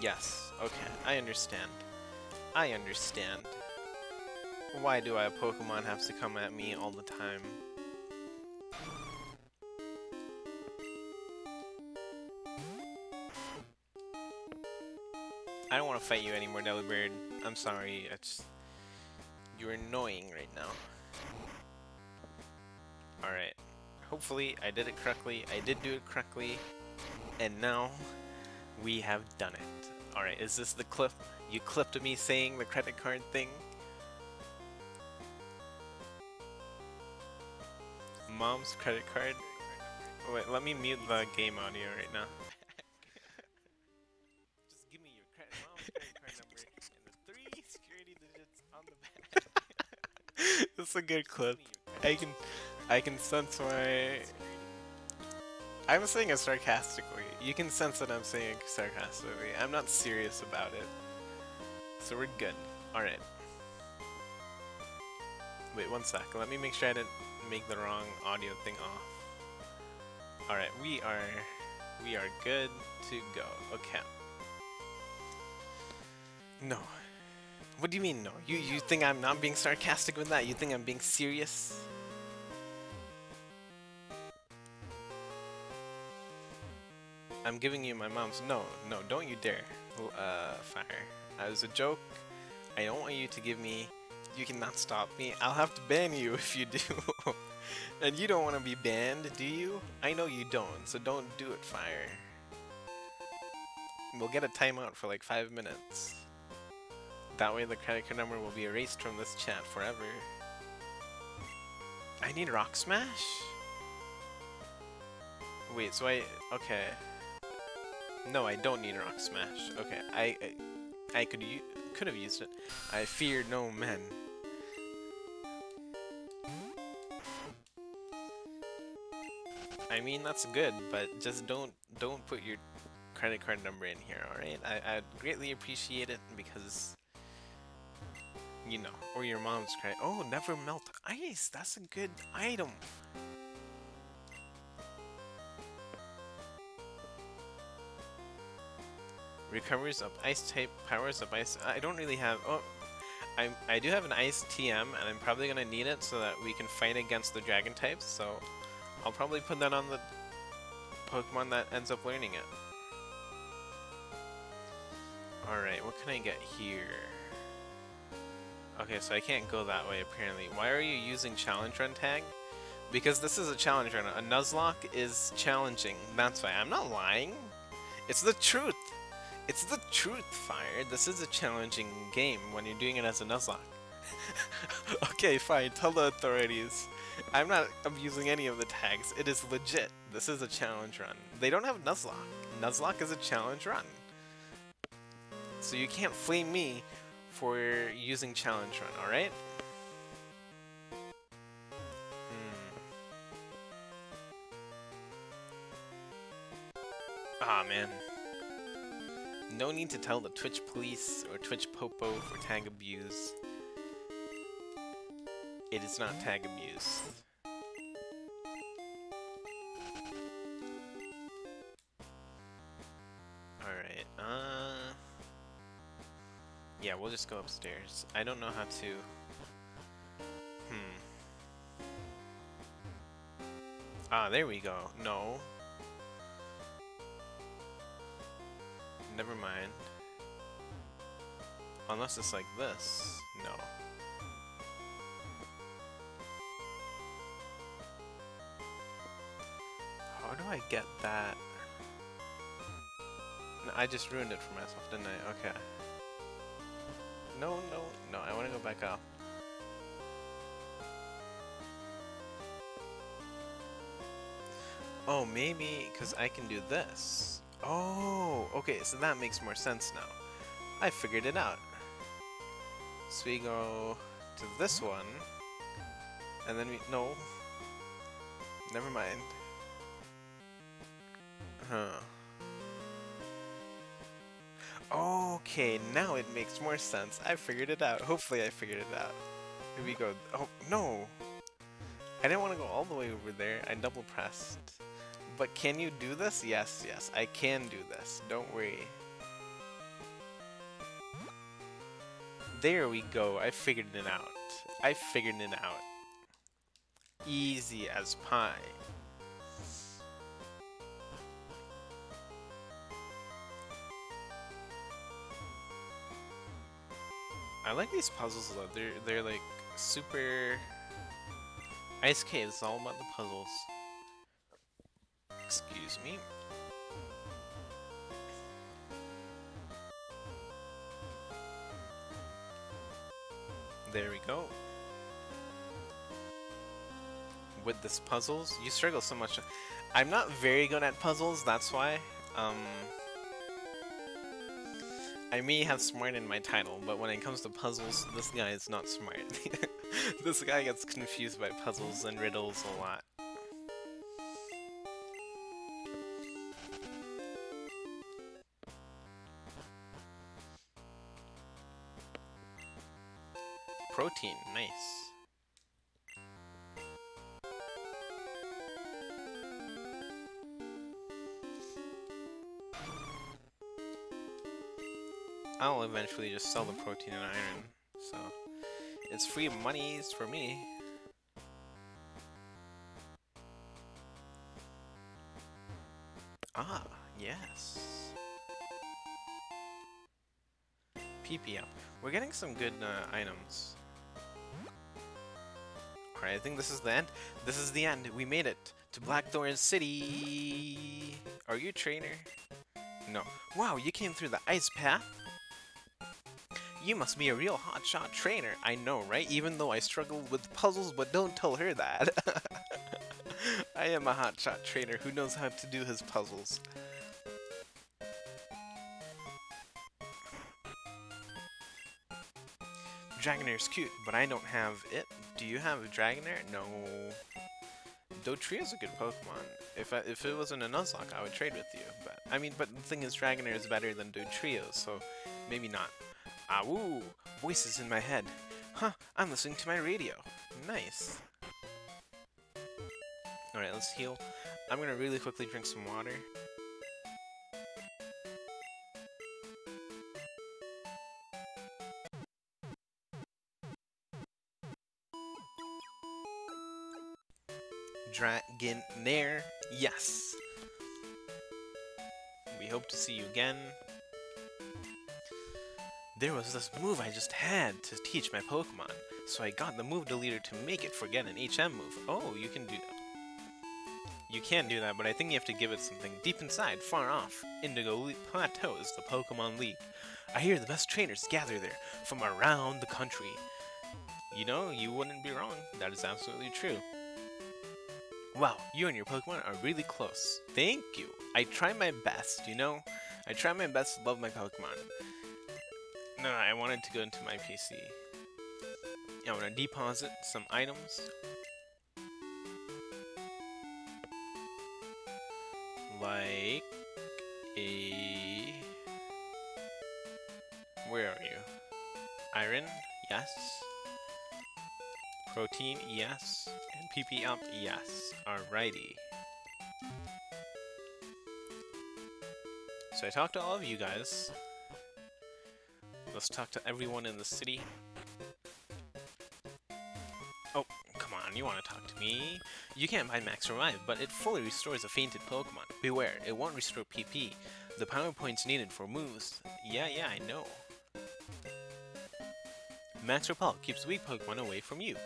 Yes, okay, I understand. I understand. Why do I Pokemon have to come at me all the time? I don't want to fight you anymore, Delibird. I'm sorry, it's... You're annoying right now. Alright. Hopefully I did it correctly. I did do it correctly. And now we have done it. Alright, is this the clip? You clipped me saying the credit card thing? Mom's credit card? Wait, let me mute the game audio right now. That's a good clip. I can, I can sense my. I'm saying it sarcastically. You can sense that I'm saying it sarcastically. I'm not serious about it. So we're good. Alright. Wait one sec. Let me make sure I didn't make the wrong audio thing off. Alright, we are we are good to go. Okay. No. What do you mean no? You you think I'm not being sarcastic with that? You think I'm being serious? I'm giving you my mom's. No, no, don't you dare. Uh, fire. That was a joke. I don't want you to give me. You cannot stop me. I'll have to ban you if you do. and you don't want to be banned, do you? I know you don't, so don't do it, Fire. We'll get a timeout for like five minutes. That way the credit card number will be erased from this chat forever. I need Rock Smash? Wait, so I... Okay. No, I don't need Rock Smash. Okay, I... I, I could could have used it. I fear no men. I mean, that's good, but just don't don't put your credit card number in here, alright? I'd greatly appreciate it because, you know, or your mom's credit. Oh, never melt ice! That's a good item! Recovers up ice type, powers up ice. I don't really have. Oh, I I do have an ice TM, and I'm probably gonna need it so that we can fight against the dragon types. So I'll probably put that on the Pokemon that ends up learning it. Alright, what can I get here? Okay, so I can't go that way apparently. Why are you using challenge run tag? Because this is a challenge run. A Nuzlocke is challenging. That's why. I'm not lying. It's the truth. It's the truth, Fire. This is a challenging game when you're doing it as a Nuzlocke. okay, fine. Tell the authorities. I'm not abusing any of the tags. It is legit. This is a challenge run. They don't have Nuzlocke. Nuzlocke is a challenge run. So you can't flame me for using challenge run, alright? Hmm. Ah, man. No need to tell the Twitch police or Twitch popo for tag abuse. It is not tag abuse. We'll just go upstairs. I don't know how to... Hmm. Ah, there we go. No. Never mind. Unless it's like this. No. How do I get that? I just ruined it for myself, didn't I? Okay. No, no, no, I want to go back up. Oh, maybe because I can do this. Oh, okay, so that makes more sense now. I figured it out. So we go to this one, and then we, no, never mind. Huh. Okay, now it makes more sense. I figured it out. Hopefully I figured it out. Here we go. Oh, no! I didn't want to go all the way over there. I double pressed. But can you do this? Yes, yes, I can do this. Don't worry. There we go. I figured it out. I figured it out. Easy as pie. I like these puzzles though. They're they're like super. Ice Cave is all about the puzzles. Excuse me. There we go. With this puzzles, you struggle so much. I'm not very good at puzzles, that's why. Um, I may have smart in my title, but when it comes to puzzles, this guy is not smart. this guy gets confused by puzzles and riddles a lot. Protein, nice. I'll eventually just sell the protein and iron, so it's free monies for me. Ah, yes. PP up. We're getting some good uh, items. Alright, I think this is the end. This is the end. We made it to Blackthorn City. Are you a trainer? No. Wow, you came through the ice path? You must be a real hotshot trainer. I know, right? Even though I struggle with puzzles, but don't tell her that. I am a hotshot trainer who knows how to do his puzzles. Dragonair's cute, but I don't have it. Do you have a Dragonair? No. Dotree's a good Pokemon. If I, if it wasn't a Nuzlocke, I would trade with you. But I mean, but the thing is, Dragonair is better than Dodrio, so maybe not. Ah, woo! Voices in my head. Huh, I'm listening to my radio. Nice. Alright, let's heal. I'm gonna really quickly drink some water. Dragonair, yes! We hope to see you again. There was this move I just had to teach my Pokemon, so I got the move deleter to make it forget an HM move. Oh, you can do You can do that, but I think you have to give it something deep inside, far off. Indigo Plateau is the Pokemon League. I hear the best trainers gather there, from around the country. You know, you wouldn't be wrong. That is absolutely true. Wow, you and your Pokemon are really close. Thank you. I try my best, you know? I try my best to love my Pokemon. No, I wanted to go into my PC. I want to deposit some items. Like a... Where are you? Iron? Yes. Protein? Yes. And PP up? Yes. Alrighty. So I talked to all of you guys. Let's talk to everyone in the city. Oh, come on, you want to talk to me? You can't buy Max Revive, but it fully restores a fainted Pokemon. Beware, it won't restore PP. The power points needed for moves. Yeah, yeah, I know. Max Repel keeps weak Pokemon away from you.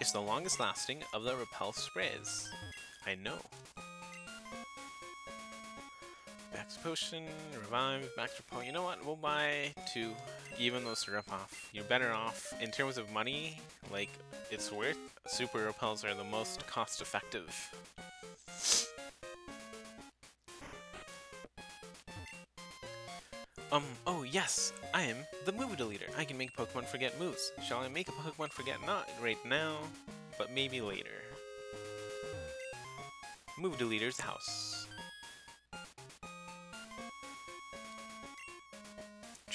It's the longest lasting of the Repel sprays. I know. Potion, Revive, Max Repel. You know what? We'll buy two, even though it's ripoff. You're better off, in terms of money, like, it's worth. Super Repels are the most cost effective. Um, oh yes, I am the move deleter. I can make Pokemon forget moves. Shall I make a Pokemon forget? Not right now, but maybe later. Move deleter's house.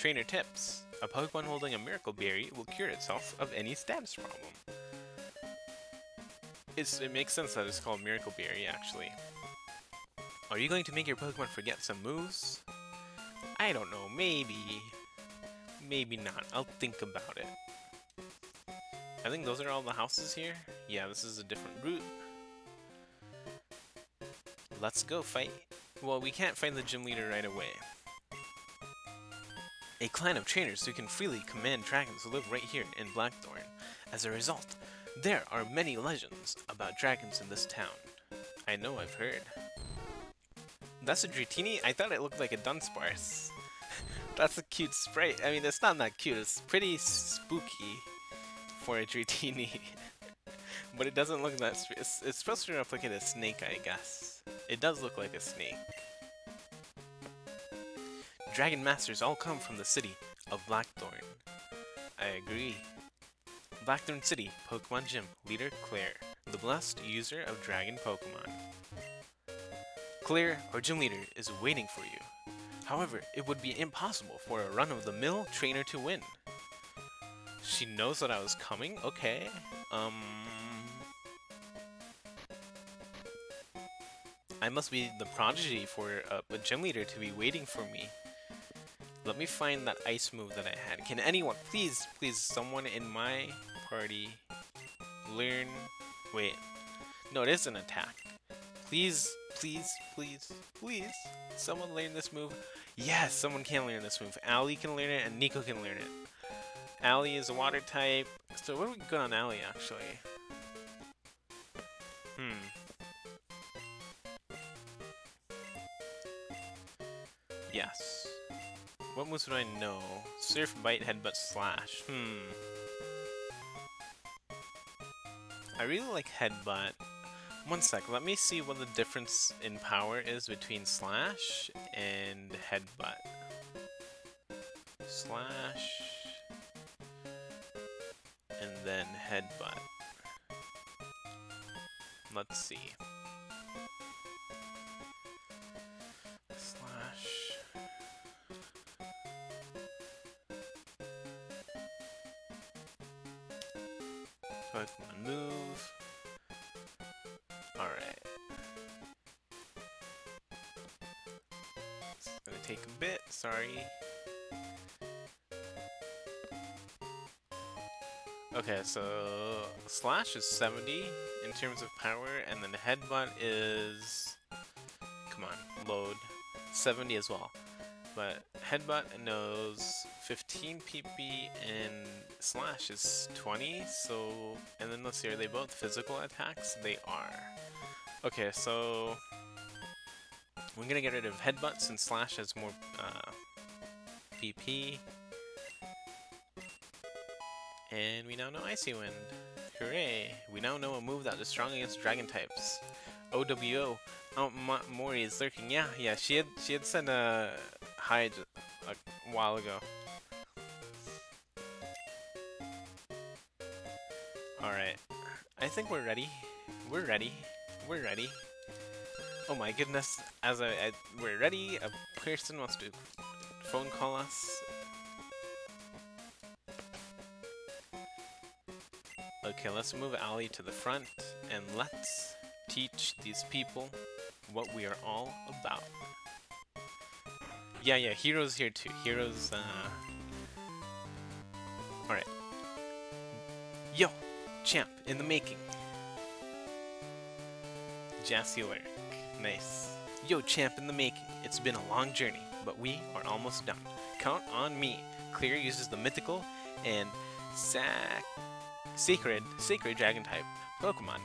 Trainer tips. A Pokemon holding a Miracle Berry will cure itself of any status problem. It's, it makes sense that it's called Miracle Berry, actually. Are you going to make your Pokemon forget some moves? I don't know, maybe. Maybe not. I'll think about it. I think those are all the houses here. Yeah, this is a different route. Let's go fight. Well, we can't find the gym leader right away. A clan of trainers who can freely command dragons who live right here in Blackthorn. As a result, there are many legends about dragons in this town. I know I've heard. That's a Dratini? I thought it looked like a Dunsparce. That's a cute sprite. I mean, it's not that cute. It's pretty spooky for a Dratini. but it doesn't look that... It's, it's supposed to replicate a snake, I guess. It does look like a snake. Dragon Masters all come from the city of Blackthorn. I agree. Blackthorn City, Pokemon Gym, Leader Clair, the blessed user of Dragon Pokemon. Clair, our gym leader, is waiting for you. However, it would be impossible for a run-of-the-mill trainer to win. She knows that I was coming? Okay. Um... I must be the prodigy for a, a gym leader to be waiting for me. Let me find that ice move that I had. Can anyone, please, please, someone in my party learn... Wait. No, it is an attack. Please, please, please, please, someone learn this move. Yes, someone can learn this move. Ali can learn it, and Nico can learn it. Ali is a water type. So what are we good on Ali, actually? What would I know? Surf, Bite, Headbutt, Slash. Hmm. I really like Headbutt. One sec, let me see what the difference in power is between Slash and Headbutt. Slash... And then Headbutt. Let's see. Move. Alright. It's gonna take a bit, sorry. Okay, so Slash is 70 in terms of power, and then Headbutt is... Come on, load. 70 as well. But Headbutt and knows 15 PP and Slash is 20, so... And then let's see, are they both physical attacks? They are. Okay, so... We're gonna get rid of Headbutt since Slash has more uh, PP. And we now know Icy Wind. Hooray! We now know a move that is strong against dragon types. OWO. Oh, Ma Mori is lurking. Yeah, yeah. She had she had sent a hide a while ago. Alright. I think we're ready. We're ready. We're ready. Oh my goodness. As I, I we're ready, a person wants to phone call us. Okay, let's move Ali to the front and let's teach these people what we are all about. Yeah, yeah, Hero's here too. Hero's, uh, Champ, in the making. Jassy Lyric. Nice. Yo, champ in the making. It's been a long journey, but we are almost done. Count on me. Clair uses the mythical and sac sacred, sacred dragon type Pokemon.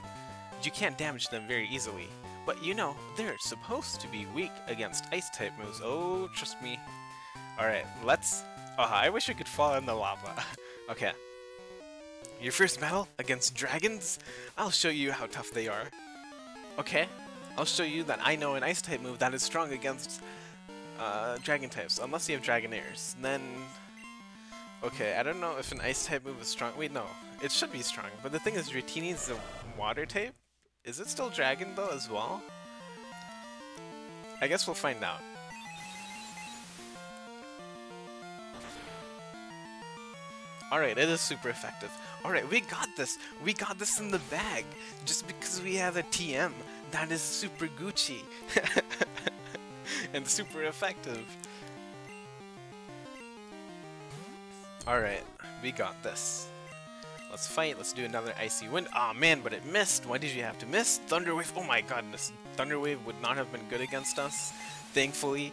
You can't damage them very easily, but you know, they're supposed to be weak against ice type moves. Oh, trust me. Alright, let's... Oh, I wish I could fall in the lava. okay. Your first battle against dragons? I'll show you how tough they are. Okay, I'll show you that I know an ice type move that is strong against uh, dragon types, unless you have Dragonairs. Then, okay, I don't know if an ice type move is strong. Wait, no, it should be strong. But the thing is, Dratini is a water type. Is it still dragon though as well? I guess we'll find out. Alright, it is super effective. Alright, we got this! We got this in the bag! Just because we have a TM. That is super Gucci! and super effective. Alright, we got this. Let's fight, let's do another Icy Wind. Aw oh, man, but it missed! Why did you have to miss? Thunderwave, oh my goodness. Thunderwave would not have been good against us, thankfully.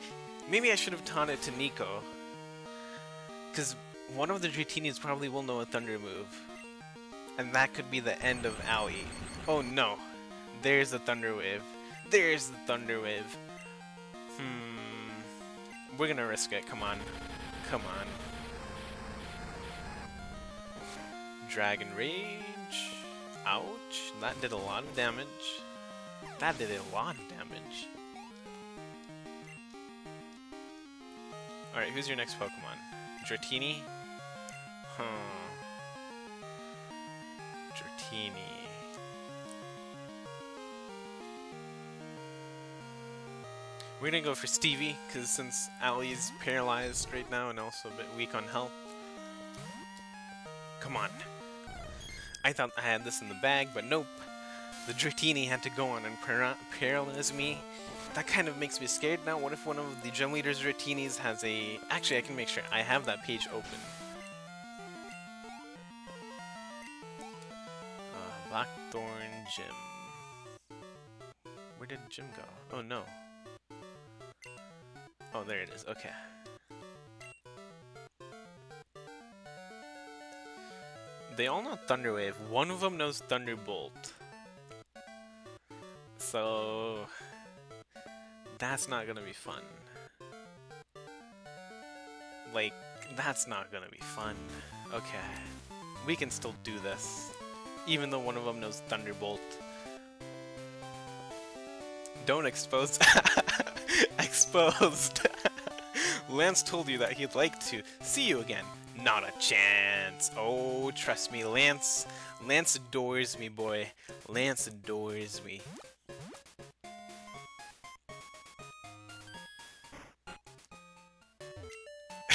Maybe I should have taught it to Nico. Because one of the Dratinis probably will know a Thunder move. And that could be the end of Owie. Oh no. There's the Thunder Wave. There's the Thunder Wave. Hmm. We're gonna risk it. Come on. Come on. Dragon Rage. Ouch. That did a lot of damage. That did a lot of damage. Alright, who's your next Pokemon? Dratini? Dratini. We're gonna go for Stevie, because since Ali's paralyzed right now and also a bit weak on health. Come on. I thought I had this in the bag, but nope. The Dratini had to go on and par paralyze me. That kind of makes me scared now. What if one of the gym leaders Dratinis has a... Actually, I can make sure I have that page open. Blackthorn Gym. Where did Jim go? Oh no. Oh, there it is. Okay. They all know Thunderwave. One of them knows Thunderbolt. So... That's not gonna be fun. Like, that's not gonna be fun. Okay. We can still do this even though one of them knows Thunderbolt. Don't expose. Exposed. Lance told you that he'd like to see you again. Not a chance. Oh, trust me, Lance. Lance adores me, boy. Lance adores me.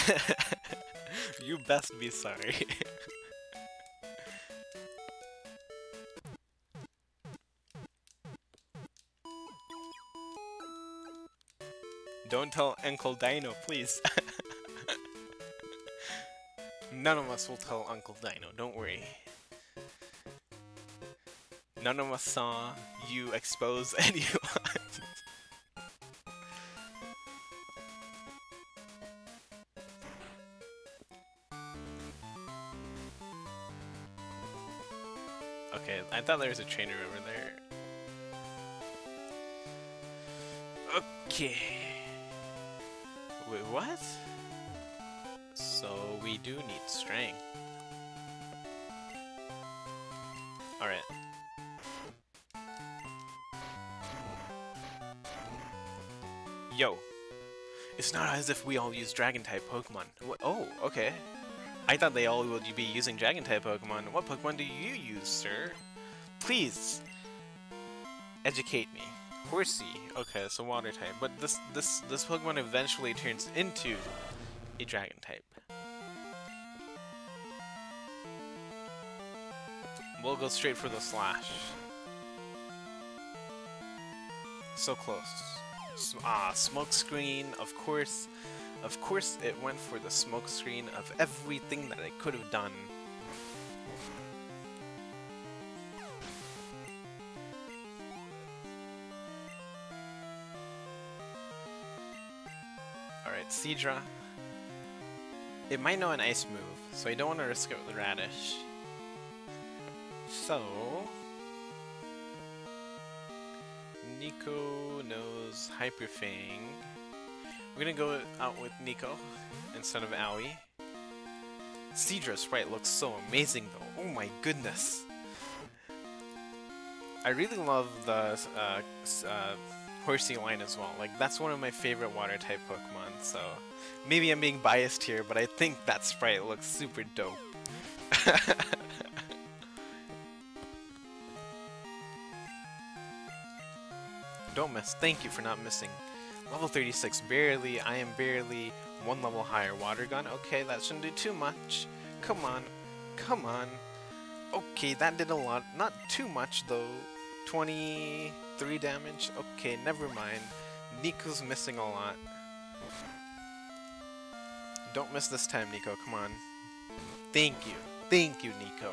you best be sorry. Don't tell Uncle Dino, please. None of us will tell Uncle Dino, don't worry. None of us saw you expose anyone. okay, I thought there was a trainer over there. Okay. Wait, what? So we do need strength. Alright. Yo. It's not as if we all use Dragon-type Pokemon. What? Oh, okay. I thought they all would be using Dragon-type Pokemon. What Pokemon do you use, sir? Please, educate me. Horsea. Okay, so water type. But this this this Pokemon eventually turns into a dragon type. We'll go straight for the slash. So close. Ah, smoke screen, of course. Of course it went for the smoke screen of everything that it could have done. Seadra. It might know an ice move, so I don't want to risk it with Radish. So... Nico knows Hyper Fang. We're gonna go out with Nico instead of Owie. Seadra sprite looks so amazing though. Oh my goodness. I really love the uh, uh, Horsea line as well. Like that's one of my favorite water type Pokemon. So maybe I'm being biased here, but I think that sprite looks super dope. Don't miss. Thank you for not missing. Level 36, barely. I am barely one level higher. Water gun. Okay, that shouldn't do too much. Come on. Come on. Okay, that did a lot. Not too much, though. 23 damage. Okay, never mind. Nico's missing a lot. Don't miss this time, Nico. Come on. Thank you. Thank you, Nico.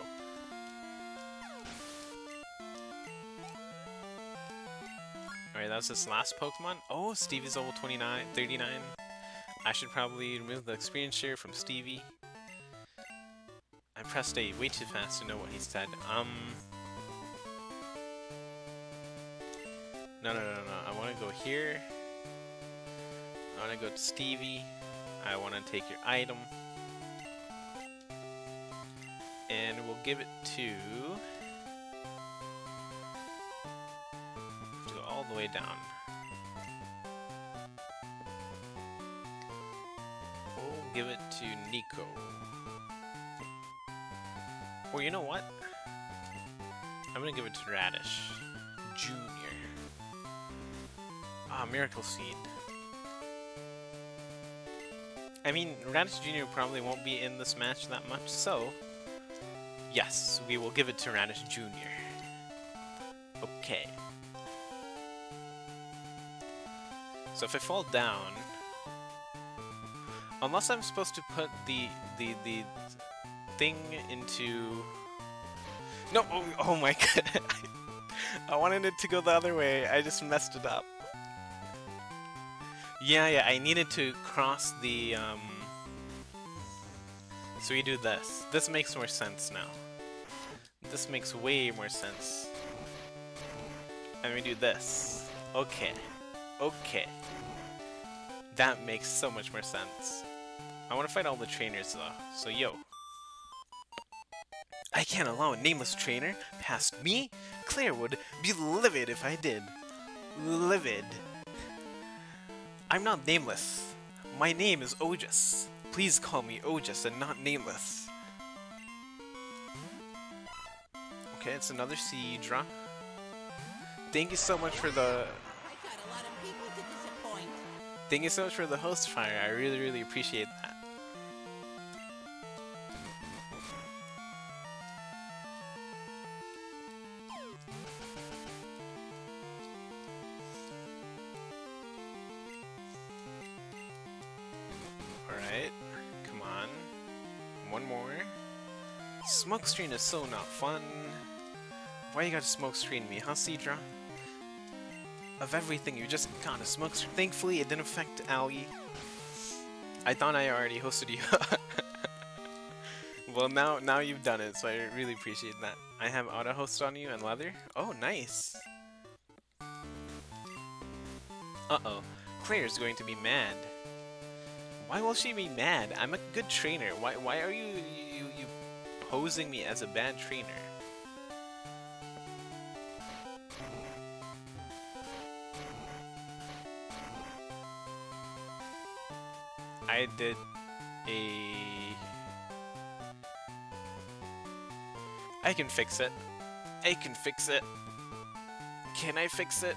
Alright, that was his last Pokemon. Oh, Stevie's level 29, 39. I should probably remove the experience share from Stevie. I pressed A way too fast to know what he said. Um... No, no, no, no, I want to go here. I want to go to Stevie. I want to take your item. And we'll give it to... Go all the way down. We'll give it to Nico. Well, you know what? I'm gonna give it to Radish. Junior. Ah, Miracle Seed. I mean, Radish Jr. probably won't be in this match that much, so... Yes, we will give it to Radish Jr. Okay. So if I fall down... Unless I'm supposed to put the, the, the thing into... No! Oh, oh my god! I wanted it to go the other way, I just messed it up. Yeah, yeah, I needed to cross the, um... So we do this. This makes more sense now. This makes way more sense. And we do this. Okay. Okay. That makes so much more sense. I want to fight all the trainers though, so yo. I can't allow a nameless trainer past me? Clair would be livid if I did. Livid. I'm not nameless. My name is Ojus. Please call me Ojus and not nameless. Okay, it's another Seadra. Thank you so much for the... Thank you so much for the host fire. I really, really appreciate that. Smoke screen is so not fun. Why you gotta smoke screen me, huh, Seadra? Of everything, you just kinda smoke screen. Thankfully, it didn't affect Ali. I thought I already hosted you. well, now now you've done it, so I really appreciate that. I have auto host on you and leather. Oh, nice. Uh-oh. Clair's going to be mad. Why will she be mad? I'm a good trainer. Why why are you posing me as a bad trainer? I did a... I can fix it. I can fix it. Can I fix it?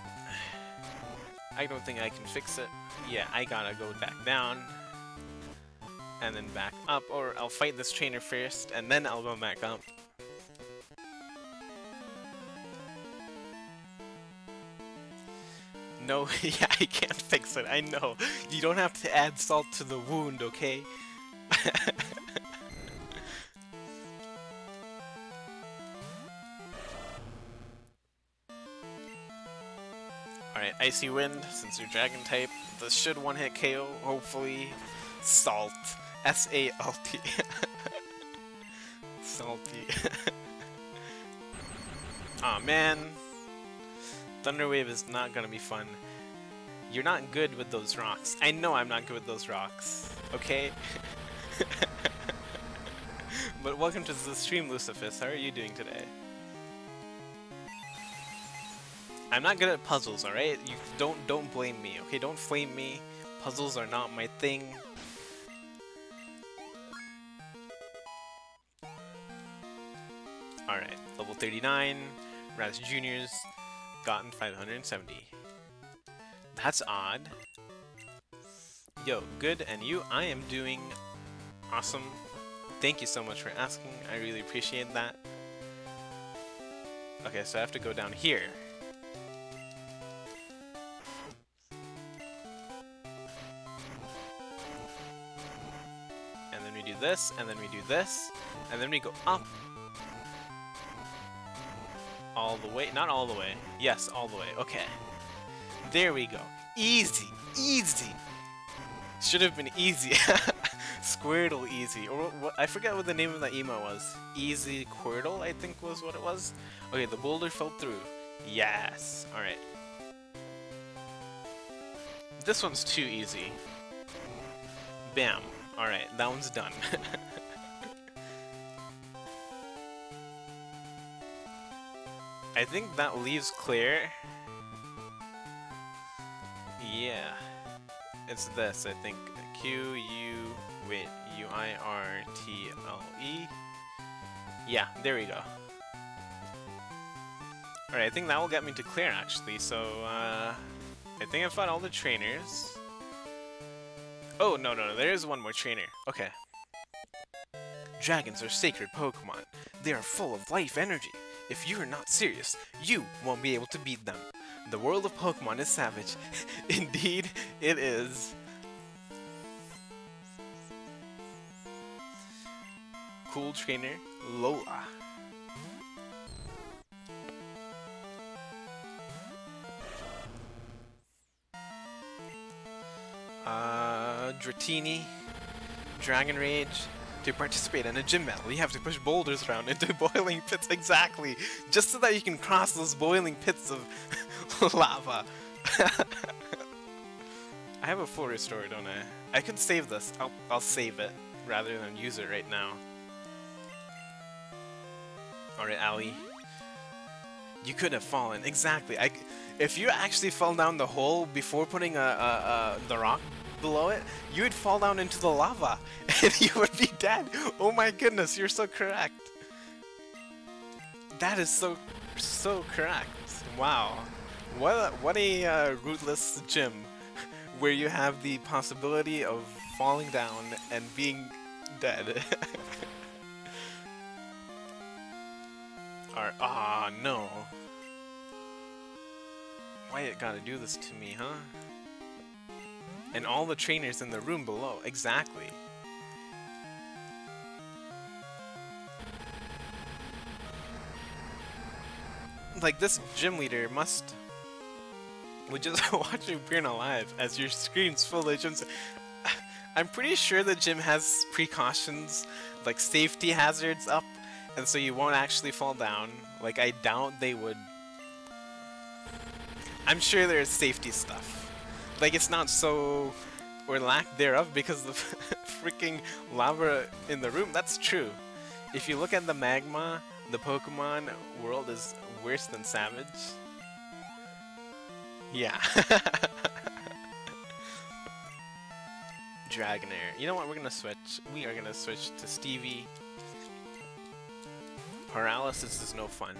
I don't think I can fix it. Yeah, I gotta go back down and then back up, or I'll fight this trainer first, and then I'll go back up. No, yeah, I can't fix it, I know. You don't have to add salt to the wound, okay? Alright, Icy Wind, since you're Dragon-type. This should one-hit KO, hopefully. Salt. S-A-L-T. Salty. Aw oh, man. Thunderwave is not gonna be fun. You're not good with those rocks. I know I'm not good with those rocks. Okay? but welcome to the stream, Lucifus. How are you doing today? I'm not good at puzzles, alright? You don't don't blame me, okay? Don't flame me. Puzzles are not my thing. Level 39, Raz Juniors, gotten 570. That's odd. Yo, good, and you? I am doing awesome. Thank you so much for asking, I really appreciate that. Okay, so I have to go down here. And then we do this, and then we do this, and then we go up. All the way? Not all the way. Yes, all the way. Okay. There we go. Easy. Easy. Should have been easy. Squirtle easy. Or what, I forget what the name of that emo was. Easy Quirtle, I think was what it was. Okay, the boulder fell through. Yes. Alright. This one's too easy. Bam. Alright, that one's done. I think that leaves clear. Yeah. It's this, I think. Q, U, wait, U, I, R, T, L, E. Yeah, there we go. Alright, I think that will get me to clear, actually, so, uh... I think I found all the trainers. Oh, no, no, no, there is one more trainer. Okay. Dragons are sacred Pokemon. They are full of life energy. If you are not serious, you won't be able to beat them. The world of Pokemon is savage. Indeed, it is. Cool trainer, Lola. Uh, Dratini, Dragon Rage. To participate in a gym battle, you have to push boulders around into boiling pits, exactly, just so that you can cross those boiling pits of lava. I have a full restore, don't I? I could save this. I'll, I'll save it, rather than use it right now. Alright, Ali. You could have fallen. Exactly. I, if you actually fell down the hole before putting a, a, a, the rock below it, you would fall down into the lava you would be dead. Oh my goodness, you're so correct. That is so, so correct. Wow. What a, what a uh, rootless gym where you have the possibility of falling down and being dead. Ah, oh, no. Why it gotta do this to me, huh? And all the trainers in the room below, exactly. Like, this gym leader must... We just watch you burn alive as your screen's full of gyms. I'm pretty sure the gym has precautions, like safety hazards up, and so you won't actually fall down. Like, I doubt they would I'm sure there's safety stuff. Like, it's not so... or lack thereof because the freaking lava in the room. That's true. If you look at the magma, the Pokemon world is worse than Savage. Yeah. Dragonair. You know what? We're gonna switch. We are gonna switch to Stevie. Paralysis is no fun.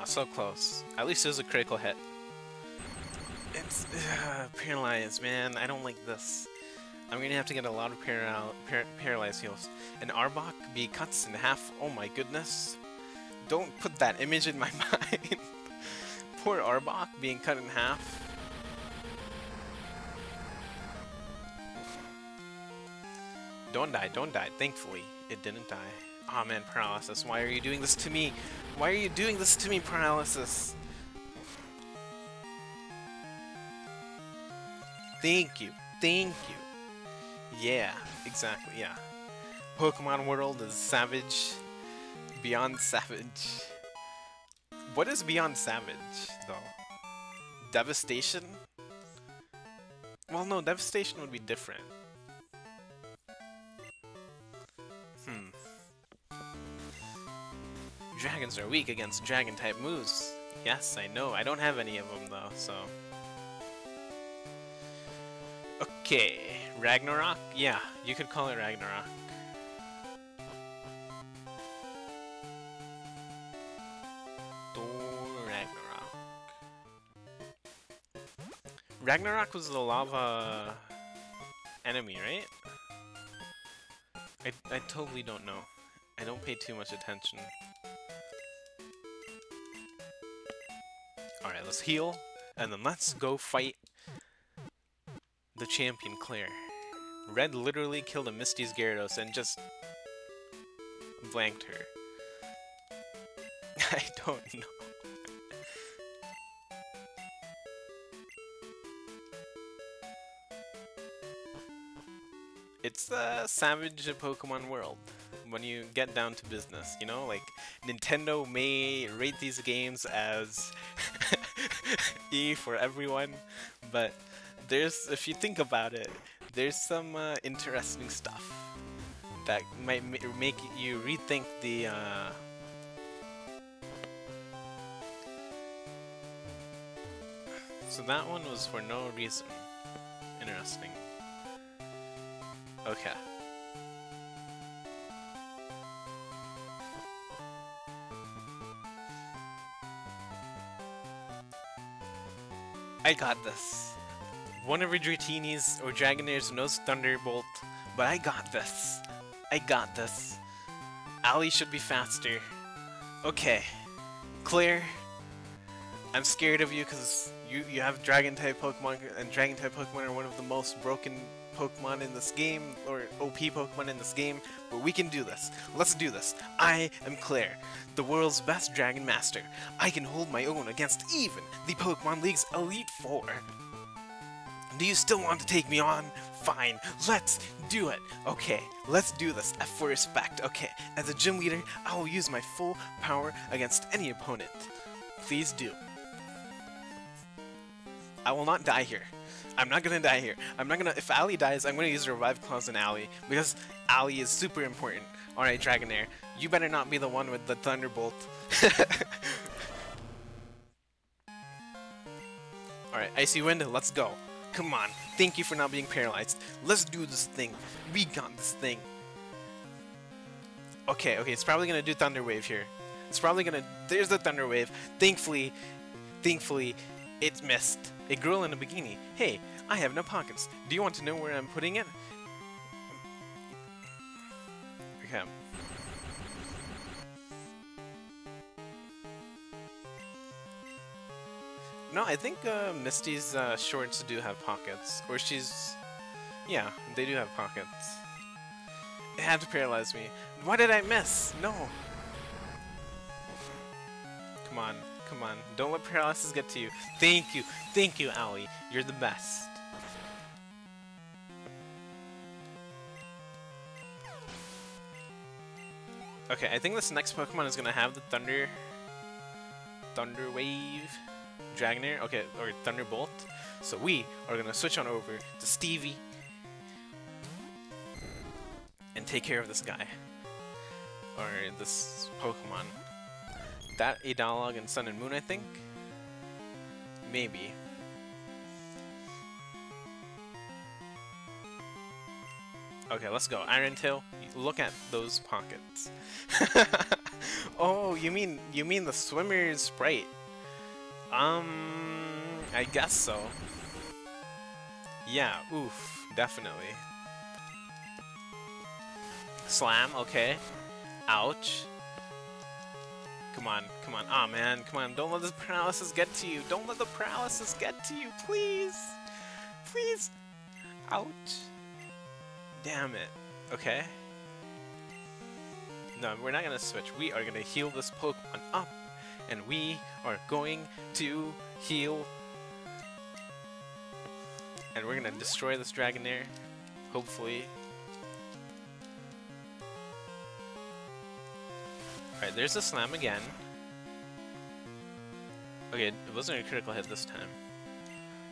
Ah, so close. At least it was a critical hit. And Ugh, paralyzed, man. I don't like this. I'm gonna have to get a lot of paral par paralyzed heals. And Arbok be cuts in half. Oh my goodness. Don't put that image in my mind. Poor Arbok being cut in half. Don't die, don't die. Thankfully, it didn't die. Oh, man, Paralysis, why are you doing this to me? Why are you doing this to me, Paralysis? Thank you, thank you. Yeah, exactly, yeah. Pokemon World is savage. Beyond savage. What is Beyond Savage, though? Devastation? Well, no, Devastation would be different. Dragons are weak against dragon-type moves. Yes, I know. I don't have any of them, though, so... Okay, Ragnarok? Yeah, you could call it Ragnarok. Ragnarok. Ragnarok was the lava enemy, right? I, I totally don't know. I don't pay too much attention. Alright, let's heal, and then let's go fight the champion Clair. Red literally killed a Misty's Gyarados and just blanked her. I don't know. it's the savage Pokemon world when you get down to business, you know? Like, Nintendo may rate these games as E for everyone, but there's, if you think about it, there's some uh, interesting stuff that might make you rethink the uh, So that one was for no reason. Interesting. Okay. I got this. One of Dratini's or Dragonairs knows Thunderbolt, but I got this. I got this. Ali should be faster. Okay. Clair. I'm scared of you because you, you have Dragon-type Pokemon, and Dragon-type Pokemon are one of the most broken Pokemon in this game, or OP Pokemon in this game, but we can do this. Let's do this. I am Clair, the world's best Dragon Master. I can hold my own against even the Pokemon League's Elite Four. Do you still want to take me on? Fine, let's do it. Okay, let's do this for respect. Okay, as a gym leader, I will use my full power against any opponent. Please do. I will not die here. I'm not gonna die here. I'm not gonna- if Ali dies, I'm gonna use revive clause on Ali, because Ali is super important. Alright, Dragonair, you better not be the one with the Thunderbolt. Alright, Icy Wind, let's go. Come on, thank you for not being paralyzed. Let's do this thing. We got this thing. Okay, okay, it's probably gonna do Thunder Wave here. It's probably gonna- there's the Thunder Wave. Thankfully, thankfully, it's missed. A girl in a bikini. Hey, I have no pockets. Do you want to know where I'm putting it? Okay. No, I think uh, Misty's uh, shorts do have pockets. Or she's... Yeah, they do have pockets. It had to paralyze me. Why did I miss? No. Come on. Come on. Don't let paralysis get to you. Thank you. Thank you, Ali. You're the best. Okay, I think this next Pokemon is gonna have the Thunder... Thunder Wave... Dragonair? Okay, or Thunderbolt. So we are gonna switch on over to Stevie and take care of this guy. Or this Pokemon that a dialogue in Sun and Moon, I think? Maybe. Okay, let's go. Iron Tail, look at those pockets. oh, you mean you mean the swimmer's sprite? Um, I guess so. Yeah, oof, definitely. Slam, okay. Ouch. Come on, come on. Ah, oh, man, come on. Don't let the paralysis get to you. Don't let the paralysis get to you, please. Please. Ouch. Damn it. Okay. No, we're not going to switch. We are going to heal this Pokemon up. And we are going to heal. And we're going to destroy this Dragonair. Hopefully. Alright, there's the slam again. Okay, it wasn't a critical hit this time.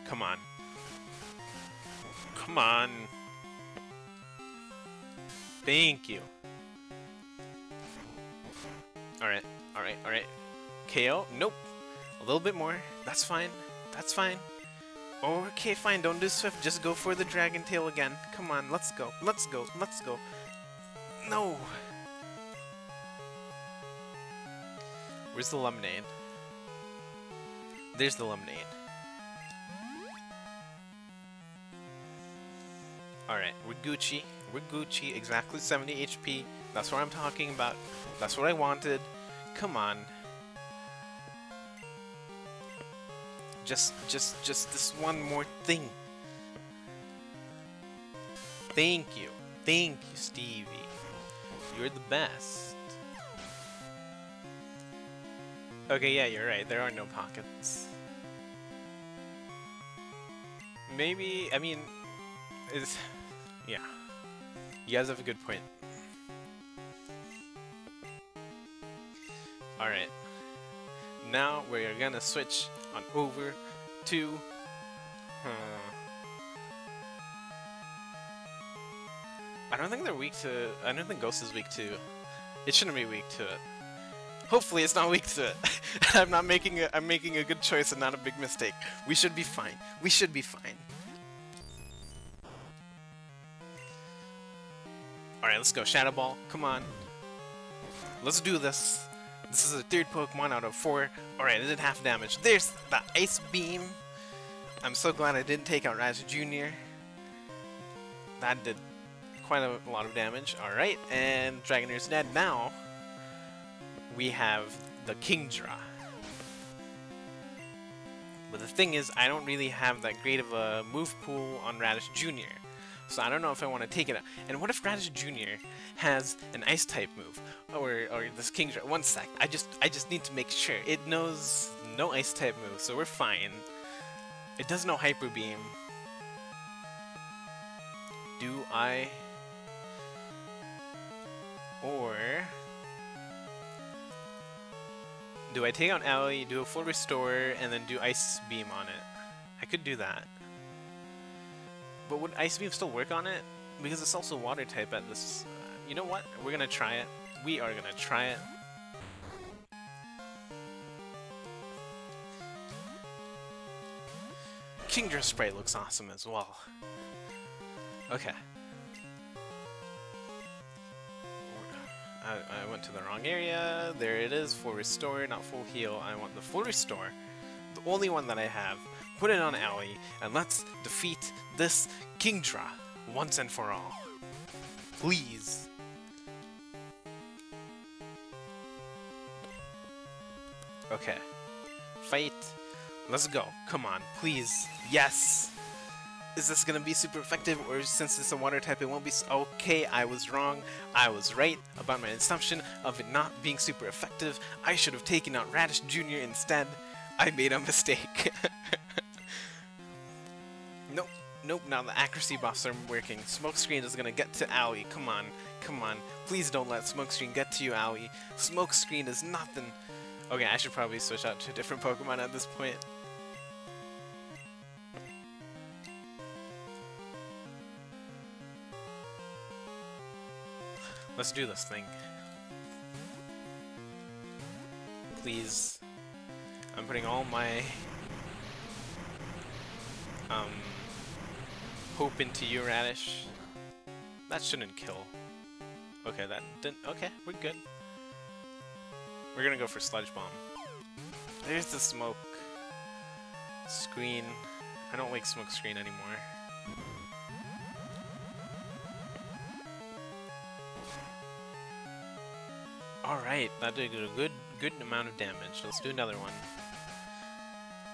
Come on. Come on. Thank you. Alright, alright, alright. KO? Nope. A little bit more. That's fine. That's fine. Okay, fine. Don't do Swift. Just go for the Dragon Tail again. Come on, let's go. Let's go. Let's go. No. Where's the lemonade? There's the lemonade. Alright, we're Gucci. We're Gucci. Exactly 70 HP. That's what I'm talking about. That's what I wanted. Come on. Just, just, just this one more thing. Thank you. Thank you, Stevie. You're the best. Okay, yeah, you're right. There are no pockets. Maybe, I mean, is yeah. You guys have a good point. Alright. Now we're gonna switch on over to... I don't think they're weak to... I don't think Ghost is weak to... It shouldn't be weak to it. Hopefully it's not weak to it. I'm not making a, I'm making a good choice and not a big mistake. We should be fine. We should be fine. Alright, let's go. Shadow Ball. Come on. Let's do this. This is a third Pokemon out of four. Alright, it did half damage. There's the Ice Beam. I'm so glad I didn't take out Raz Jr. That did quite a lot of damage. Alright, and Dragonair's dead now we have the Kingdra. But the thing is, I don't really have that great of a move pool on Radish Jr. So I don't know if I want to take it out. And what if Radish Jr. has an ice type move? Or or this Kingdra one sec. I just I just need to make sure. It knows no ice type move, so we're fine. It does know Hyper Beam. Do I or do I take out Alley, do a full restore, and then do Ice Beam on it? I could do that. But would Ice Beam still work on it? Because it's also Water type at this... Uh, you know what? We're gonna try it. We are gonna try it. Kingdra Spray looks awesome as well. Okay. I, I went to the wrong area. There it is, full restore, not full heal. I want the full restore, the only one that I have. Put it on Alley, and let's defeat this Kingdra once and for all. Please. Okay. Fight. Let's go. Come on, please. Yes! Is this gonna be super effective or since it's a water type it won't be okay I was wrong I was right about my assumption of it not being super effective I should have taken out Radish Jr. instead I made a mistake. Nope nope now the accuracy buffs are working. Smokescreen is gonna get to Owie come on come on. Please don't let smokescreen get to you Owie. Smokescreen is nothing. Okay I should probably switch out to a different Pokemon at this point Let's do this thing. Please. I'm putting all my um hope into you, Radish. That shouldn't kill. Okay, that didn't okay, we're good. We're gonna go for Sludge Bomb. There's the smoke screen. I don't like smoke screen anymore. Alright, that did a good good amount of damage. Let's do another one.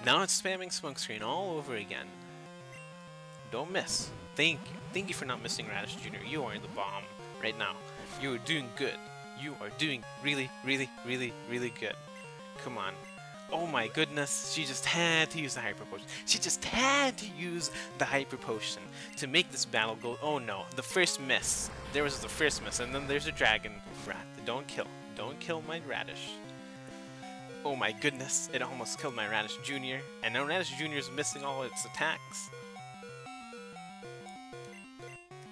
Now it's spamming smokescreen all over again. Don't miss. Thank you. Thank you for not missing Radish Jr. You are in the bomb right now. You are doing good. You are doing really, really, really, really good. Come on. Oh my goodness, she just had to use the Hyper Potion. She just had to use the Hyper Potion to make this battle go... Oh no, the first miss. There was the first miss, and then there's a Dragon Breath. Don't kill. Don't kill my Radish. Oh my goodness, it almost killed my Radish Jr. And now Radish Jr. is missing all its attacks.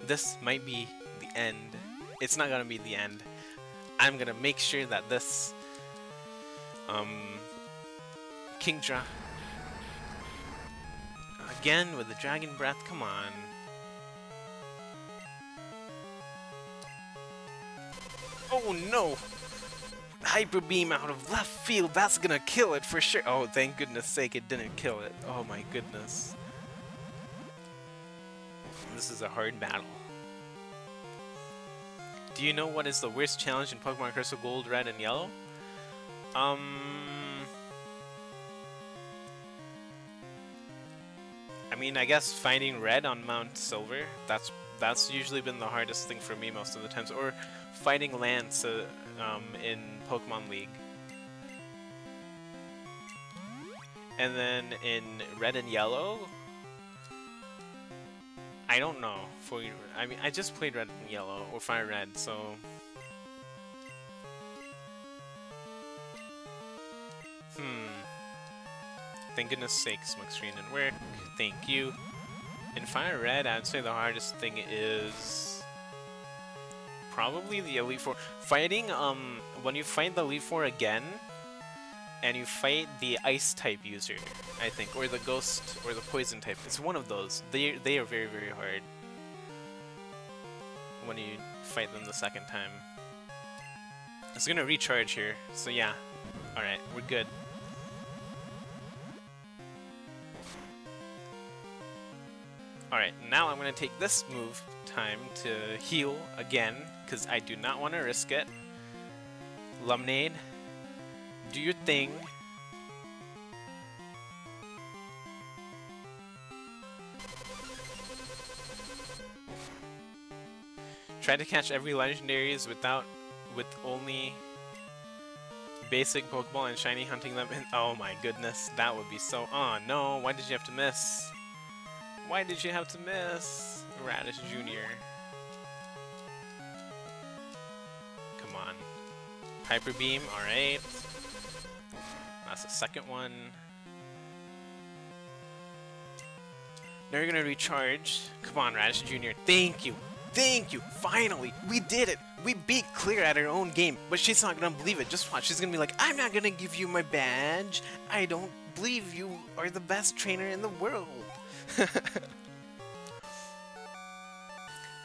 This might be the end. It's not gonna be the end. I'm gonna make sure that this um Kingdra again with the Dragon Breath, come on. Oh no! Hyper Beam out of left field, that's gonna kill it for sure. Oh, thank goodness sake it didn't kill it. Oh my goodness. This is a hard battle. Do you know what is the worst challenge in Pokemon Crystal Gold, Red, and Yellow? Um... I mean, I guess finding Red on Mount Silver, that's that's usually been the hardest thing for me most of the times. Or fighting Lance uh, um, in Pokemon League. And then in Red and Yellow, I don't know. For I mean, I just played Red and Yellow or Fire Red, so. Hmm. Thank goodness sakes, Smoke Screen didn't work. Thank you. In Fire Red, I'd say the hardest thing is probably the Elite Four. Fighting, um, when you fight the Elite Four again, and you fight the Ice type user, I think, or the Ghost, or the Poison type. It's one of those. They, they are very, very hard when you fight them the second time. It's gonna recharge here, so yeah. Alright, we're good. Alright, now I'm to take this move time to heal again, because I do not want to risk it. Lemonade, do your thing. Try to catch every legendaries without, with only basic Pokeball and shiny hunting them. In, oh my goodness, that would be so. Oh no, why did you have to miss? Why did you have to miss? Radish Jr. Come on. Hyper Beam, alright. That's the second one. Now you're gonna recharge. Come on, Radish Jr. Thank you. Thank you. Finally, we did it. We beat Clair at our own game, but she's not gonna believe it. Just watch. She's gonna be like, I'm not gonna give you my badge. I don't believe you are the best trainer in the world.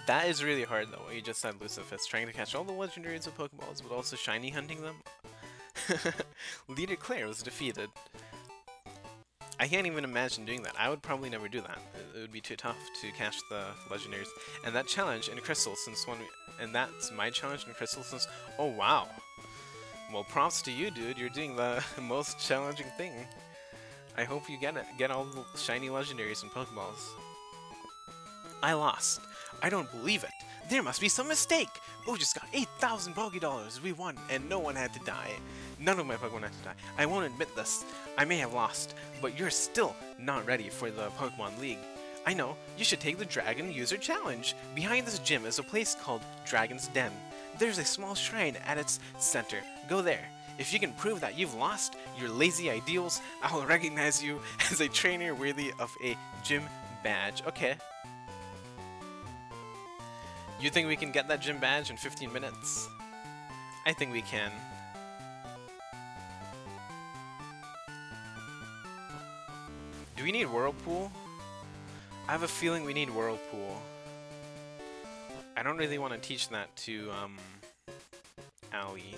that is really hard though, what you just said, Lucifus. Trying to catch all the legendaries with Pokeballs, but also shiny hunting them. Leader Clair was defeated. I can't even imagine doing that. I would probably never do that. It would be too tough to catch the legendaries. And that challenge in Crystal since we, and that's my challenge in Crystal since oh wow. Well props to you dude, you're doing the most challenging thing. I hope you get it get all the shiny legendaries and Pokeballs. I lost. I don't believe it. There must be some mistake! Oh, just got 8,000 Pokédollars! We won, and no one had to die. None of my Pokemon had to die. I won't admit this. I may have lost, but you're still not ready for the Pokemon League. I know, you should take the Dragon User Challenge. Behind this gym is a place called Dragon's Den. There's a small shrine at its center. Go there. If you can prove that you've lost your lazy ideals, I will recognize you as a trainer worthy of a gym badge. Okay, you think we can get that gym badge in 15 minutes? I think we can. Do we need Whirlpool? I have a feeling we need Whirlpool. I don't really want to teach that to, um, Allie.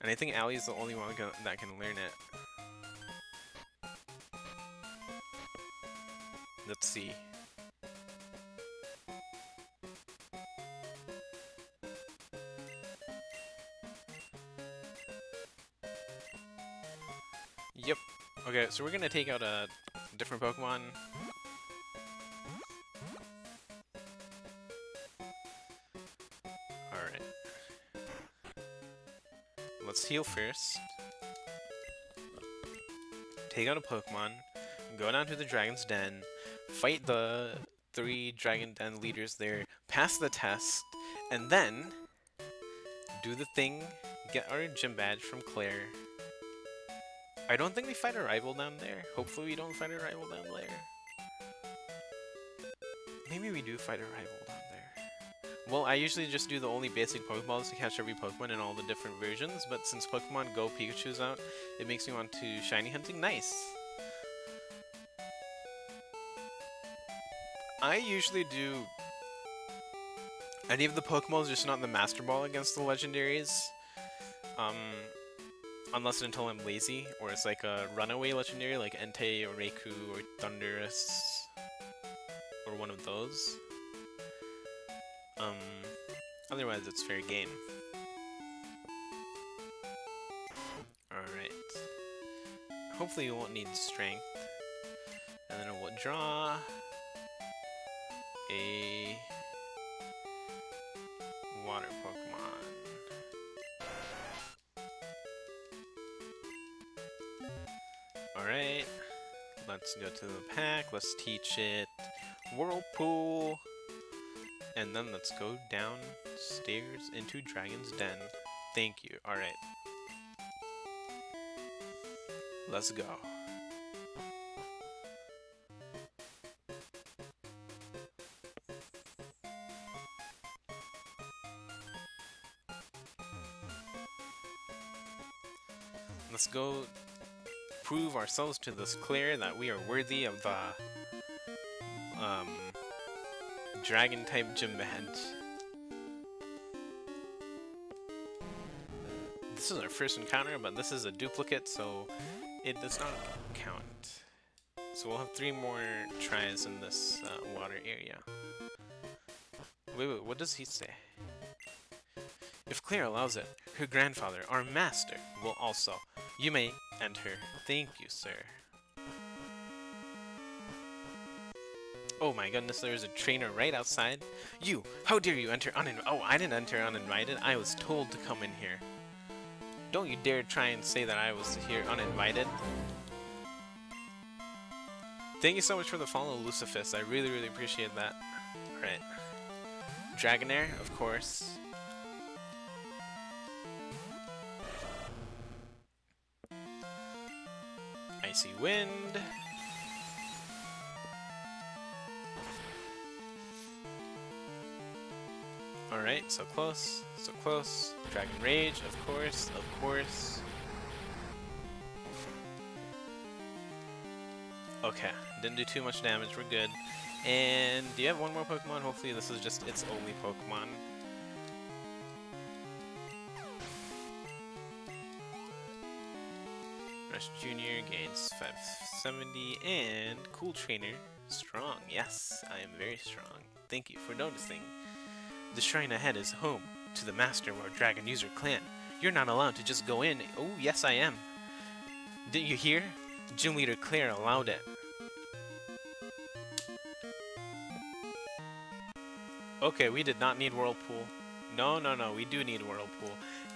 And I think Allie is the only one that can learn it. Let's see. Okay, so we're gonna take out a different Pokemon. Alright. Let's heal first. Take out a Pokemon. Go down to the Dragon's Den. Fight the three Dragon Den leaders there. Pass the test. And then... Do the thing. Get our gym badge from Clair. I don't think we fight a rival down there. Hopefully we don't fight a rival down there. Maybe we do fight a rival down there. Well, I usually just do the only basic Pokeballs to catch every Pokemon in all the different versions, but since Pokemon Go Pikachu's out, it makes me want to shiny hunting. Nice! I usually do any of the Pokeballs, just not the Master Ball against the Legendaries. Um, unless and until I'm lazy, or it's like a runaway legendary like Entei or Raikou or Thundurus, or one of those. Um, otherwise it's fair game. Alright. Hopefully you won't need strength. And then it will draw a water Pokemon. Alright, let's go to the pack, let's teach it Whirlpool, and then let's go downstairs into Dragon's Den. Thank you, alright. Let's go. Let's go prove ourselves to this Clair that we are worthy of the um, dragon type gym badge. This is our first encounter, but this is a duplicate, so it does not count. So we'll have three more tries in this uh, water area. Wait, wait, what does he say? If Clair allows it, her grandfather, our master, will also. You may enter. Thank you, sir. Oh my goodness, there's a trainer right outside. You! How dare you enter uninvited? Oh, I didn't enter uninvited. I was told to come in here. Don't you dare try and say that I was here uninvited. Thank you so much for the follow, Lucifus. I really, really appreciate that. Alright. Dragonair, of course. Wind. Alright, so close, so close. Dragon Rage, of course, of course. Okay, didn't do too much damage, we're good. And do you have one more Pokemon? Hopefully this is just its only Pokemon. Rush Jr. gains 570 and Cool Trainer strong. Yes, I am very strong. Thank you for noticing. The shrine ahead is home to the master of our Dragon User clan. You're not allowed to just go in. Oh, yes I am. Didn't you hear? Gym Leader Clair allowed it. Okay, we did not need Whirlpool. No, no, no, we do need Whirlpool.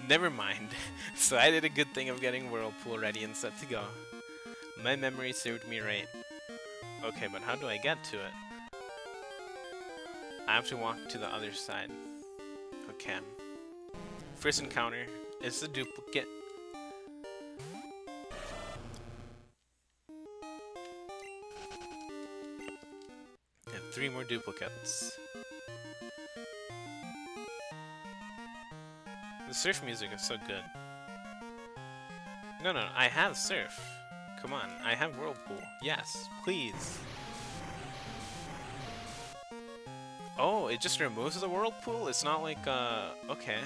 Never mind. so I did a good thing of getting Whirlpool ready and set to go. My memory served me right. Okay, but how do I get to it? I have to walk to the other side. Okay. First encounter is a duplicate. And three more duplicates. The surf music is so good. No, no, I have surf. Come on, I have whirlpool. Yes, please. Oh, it just removes the whirlpool? It's not like, uh, okay.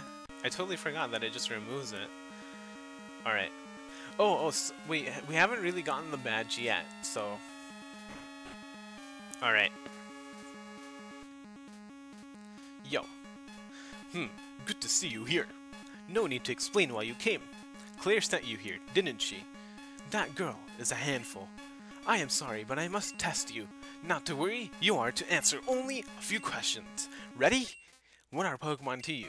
I totally forgot that it just removes it. Alright. Oh, oh, so, wait, we haven't really gotten the badge yet, so... Alright. Yo. Hmm, good to see you here. No need to explain why you came. Clair sent you here, didn't she? That girl is a handful. I am sorry, but I must test you. Not to worry, you are to answer only a few questions. Ready? What are Pokemon to you?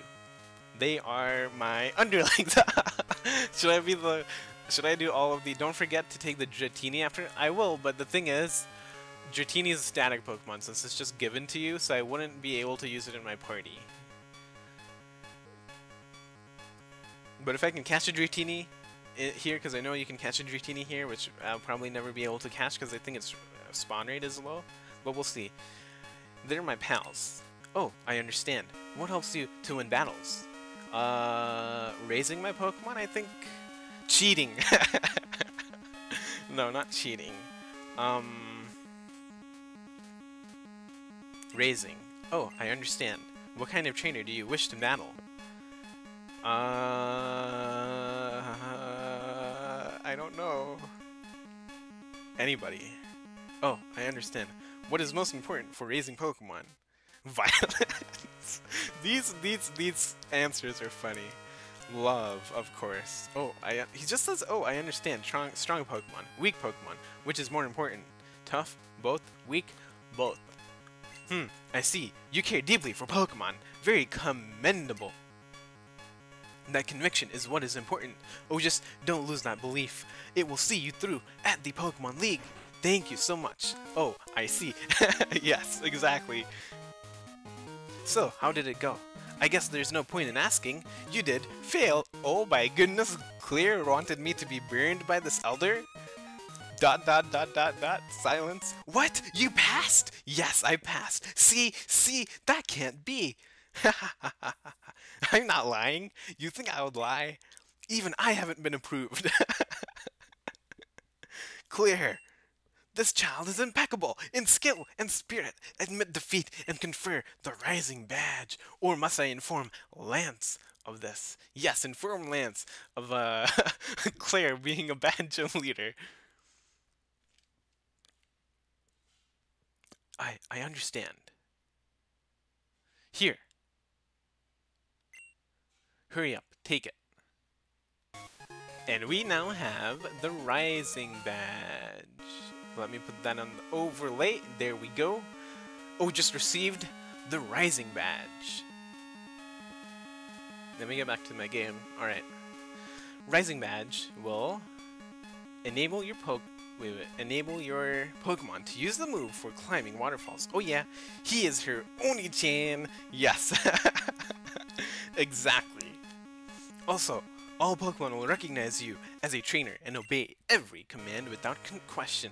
They are my underlings. should I be the... Should I do all of the... Don't forget to take the Dratini after... I will, but the thing is... Dratini is a static Pokemon since it's just given to you, so I wouldn't be able to use it in my party. But if I can catch a Dratini here, because I know you can catch a Dratini here, which I'll probably never be able to catch because I think its uh, spawn rate is low, but we'll see. They're my pals. Oh, I understand. What helps you to win battles? Uh, raising my Pokemon, I think? Cheating! no, not cheating. Um... Raising. Oh, I understand. What kind of trainer do you wish to battle? Uh, I don't know. Anybody. Oh, I understand. What is most important for raising Pokemon? Violence. these these these answers are funny. Love, of course. Oh, I he just says, "Oh, I understand. Strong strong Pokemon, weak Pokemon. Which is more important? Tough, both, weak, both." Hmm, I see. You care deeply for Pokemon. Very commendable. That conviction is what is important. Oh, just don't lose that belief. It will see you through at the Pokemon League. Thank you so much. Oh, I see. yes, exactly. So, how did it go? I guess there's no point in asking. You did fail. Oh my goodness, Clair wanted me to be burned by this elder? Dot dot dot dot dot silence. What? You passed? Yes, I passed. See, see, that can't be. I'm not lying. You think I would lie? Even I haven't been approved. Clair. This child is impeccable in skill and spirit. Admit defeat and confer the rising badge. Or must I inform Lance of this? Yes, inform Lance of uh, Clair being a bad gym leader. I I understand. Here. Hurry up, take it. And we now have the Rising Badge. Let me put that on the overlay. There we go. Oh, just received the Rising Badge. Let me get back to my game. Alright. Rising Badge will enable your poke wait, wait, enable your Pokemon to use the move for climbing waterfalls. Oh yeah, he is her Oni-chan. Yes. exactly. Also, all Pokemon will recognize you as a trainer and obey every command without question.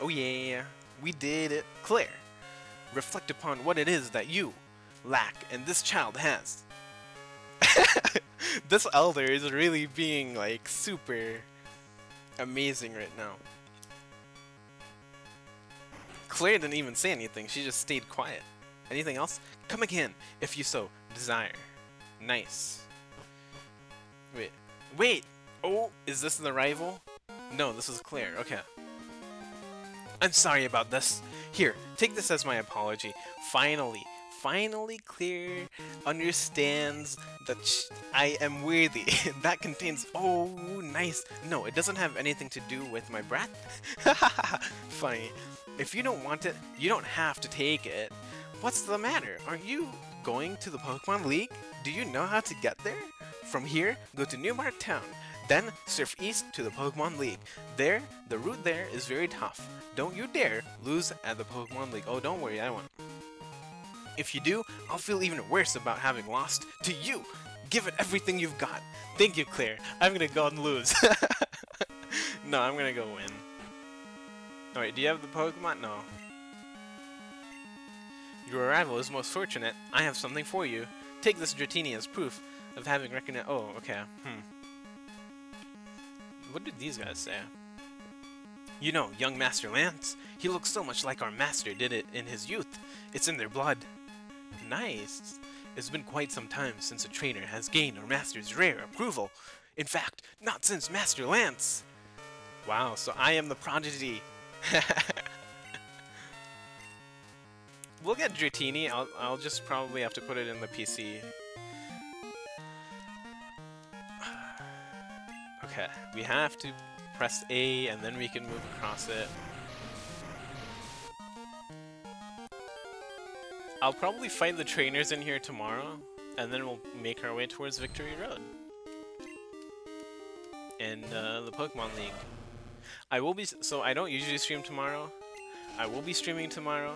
Oh yeah, we did it. Clair, reflect upon what it is that you lack and this child has. this elder is really being like super amazing right now. Clair didn't even say anything, she just stayed quiet. Anything else? Come again, if you so desire. Nice. Wait. Wait! Oh, is this the rival? No, this is Clair. Okay. I'm sorry about this. Here, take this as my apology. Finally, finally Clair understands that I am worthy. that contains... Oh, nice. No, it doesn't have anything to do with my breath. Funny. If you don't want it, you don't have to take it. What's the matter? Aren't you going to the Pokemon League? Do you know how to get there? From here, go to New Bark Town. Then surf east to the Pokemon League. There, the route there is very tough. Don't you dare lose at the Pokemon League. Oh, don't worry, I won't. If you do, I'll feel even worse about having lost to you. Give it everything you've got. Thank you, Clair. I'm gonna go and lose. no, I'm gonna go win. Alright, do you have the Pokemon? No. Your arrival is most fortunate. I have something for you. Take this Dratini as proof of having recognized- Oh, okay. Hmm. What did these guys say? You know, young Master Lance. He looks so much like our master did it in his youth. It's in their blood. Nice. It's been quite some time since a trainer has gained our master's rare approval. In fact, not since Master Lance. Wow, so I am the prodigy. we'll get Dratini. I'll, I'll just probably have to put it in the PC. Okay, we have to press A and then we can move across it. I'll probably fight the trainers in here tomorrow, and then we'll make our way towards Victory Road. And uh, the Pokemon League. I will be, so I don't usually stream tomorrow. I will be streaming tomorrow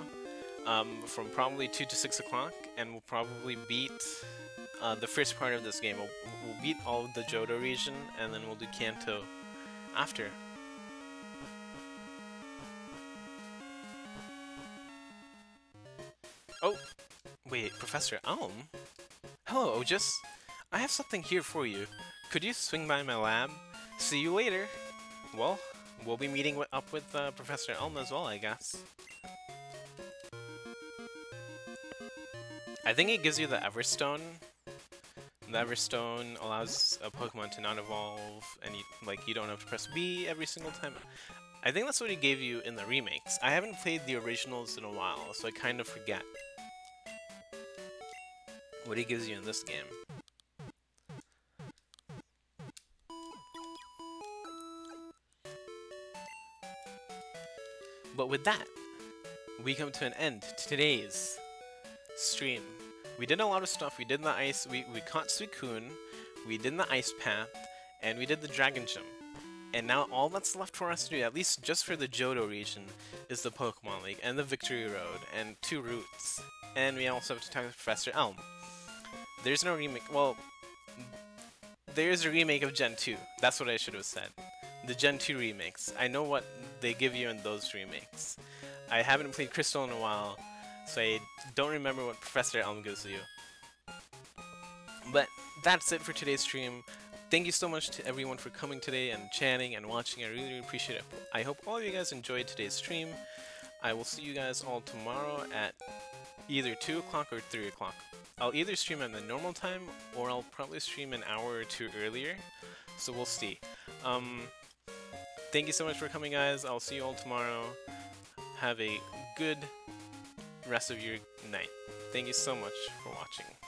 um, from probably 2 to 6 o'clock, and we'll probably beat uh, the first part of this game. We'll, we'll beat all of the Johto region, and then we'll do Kanto after. Oh, wait, Professor Elm? Hello, Ojus. I have something here for you. Could you swing by my lab? See you later. Well, we'll be meeting up with uh, Professor Elm as well, I guess. I think it gives you the Everstone. The Everstone allows a Pokemon to not evolve, and you, like you don't have to press B every single time. I think that's what he gave you in the remakes. I haven't played the originals in a while, so I kind of forget what he gives you in this game. But with that, we come to an end to today's stream. We did a lot of stuff. We did the ice, we, we caught Suicune, we did the ice path, and we did the dragon jump. And now all that's left for us to do, at least just for the Johto region, is the Pokemon League and the Victory Road and two routes. And we also have to talk to Professor Elm. There's no remake. Well, there's a remake of Gen 2. That's what I should have said. The Gen 2 remakes. I know what they give you in those remakes. I haven't played Crystal in a while, so I don't remember what Professor Elm gives you. But that's it for today's stream. Thank you so much to everyone for coming today and chatting and watching. I really, really appreciate it. I hope all of you guys enjoyed today's stream. I will see you guys all tomorrow at either 2 o'clock or 3 o'clock. I'll either stream at the normal time, or I'll probably stream an hour or two earlier, so we'll see. Um, thank you so much for coming, guys. I'll see you all tomorrow. Have a good rest of your night. Thank you so much for watching.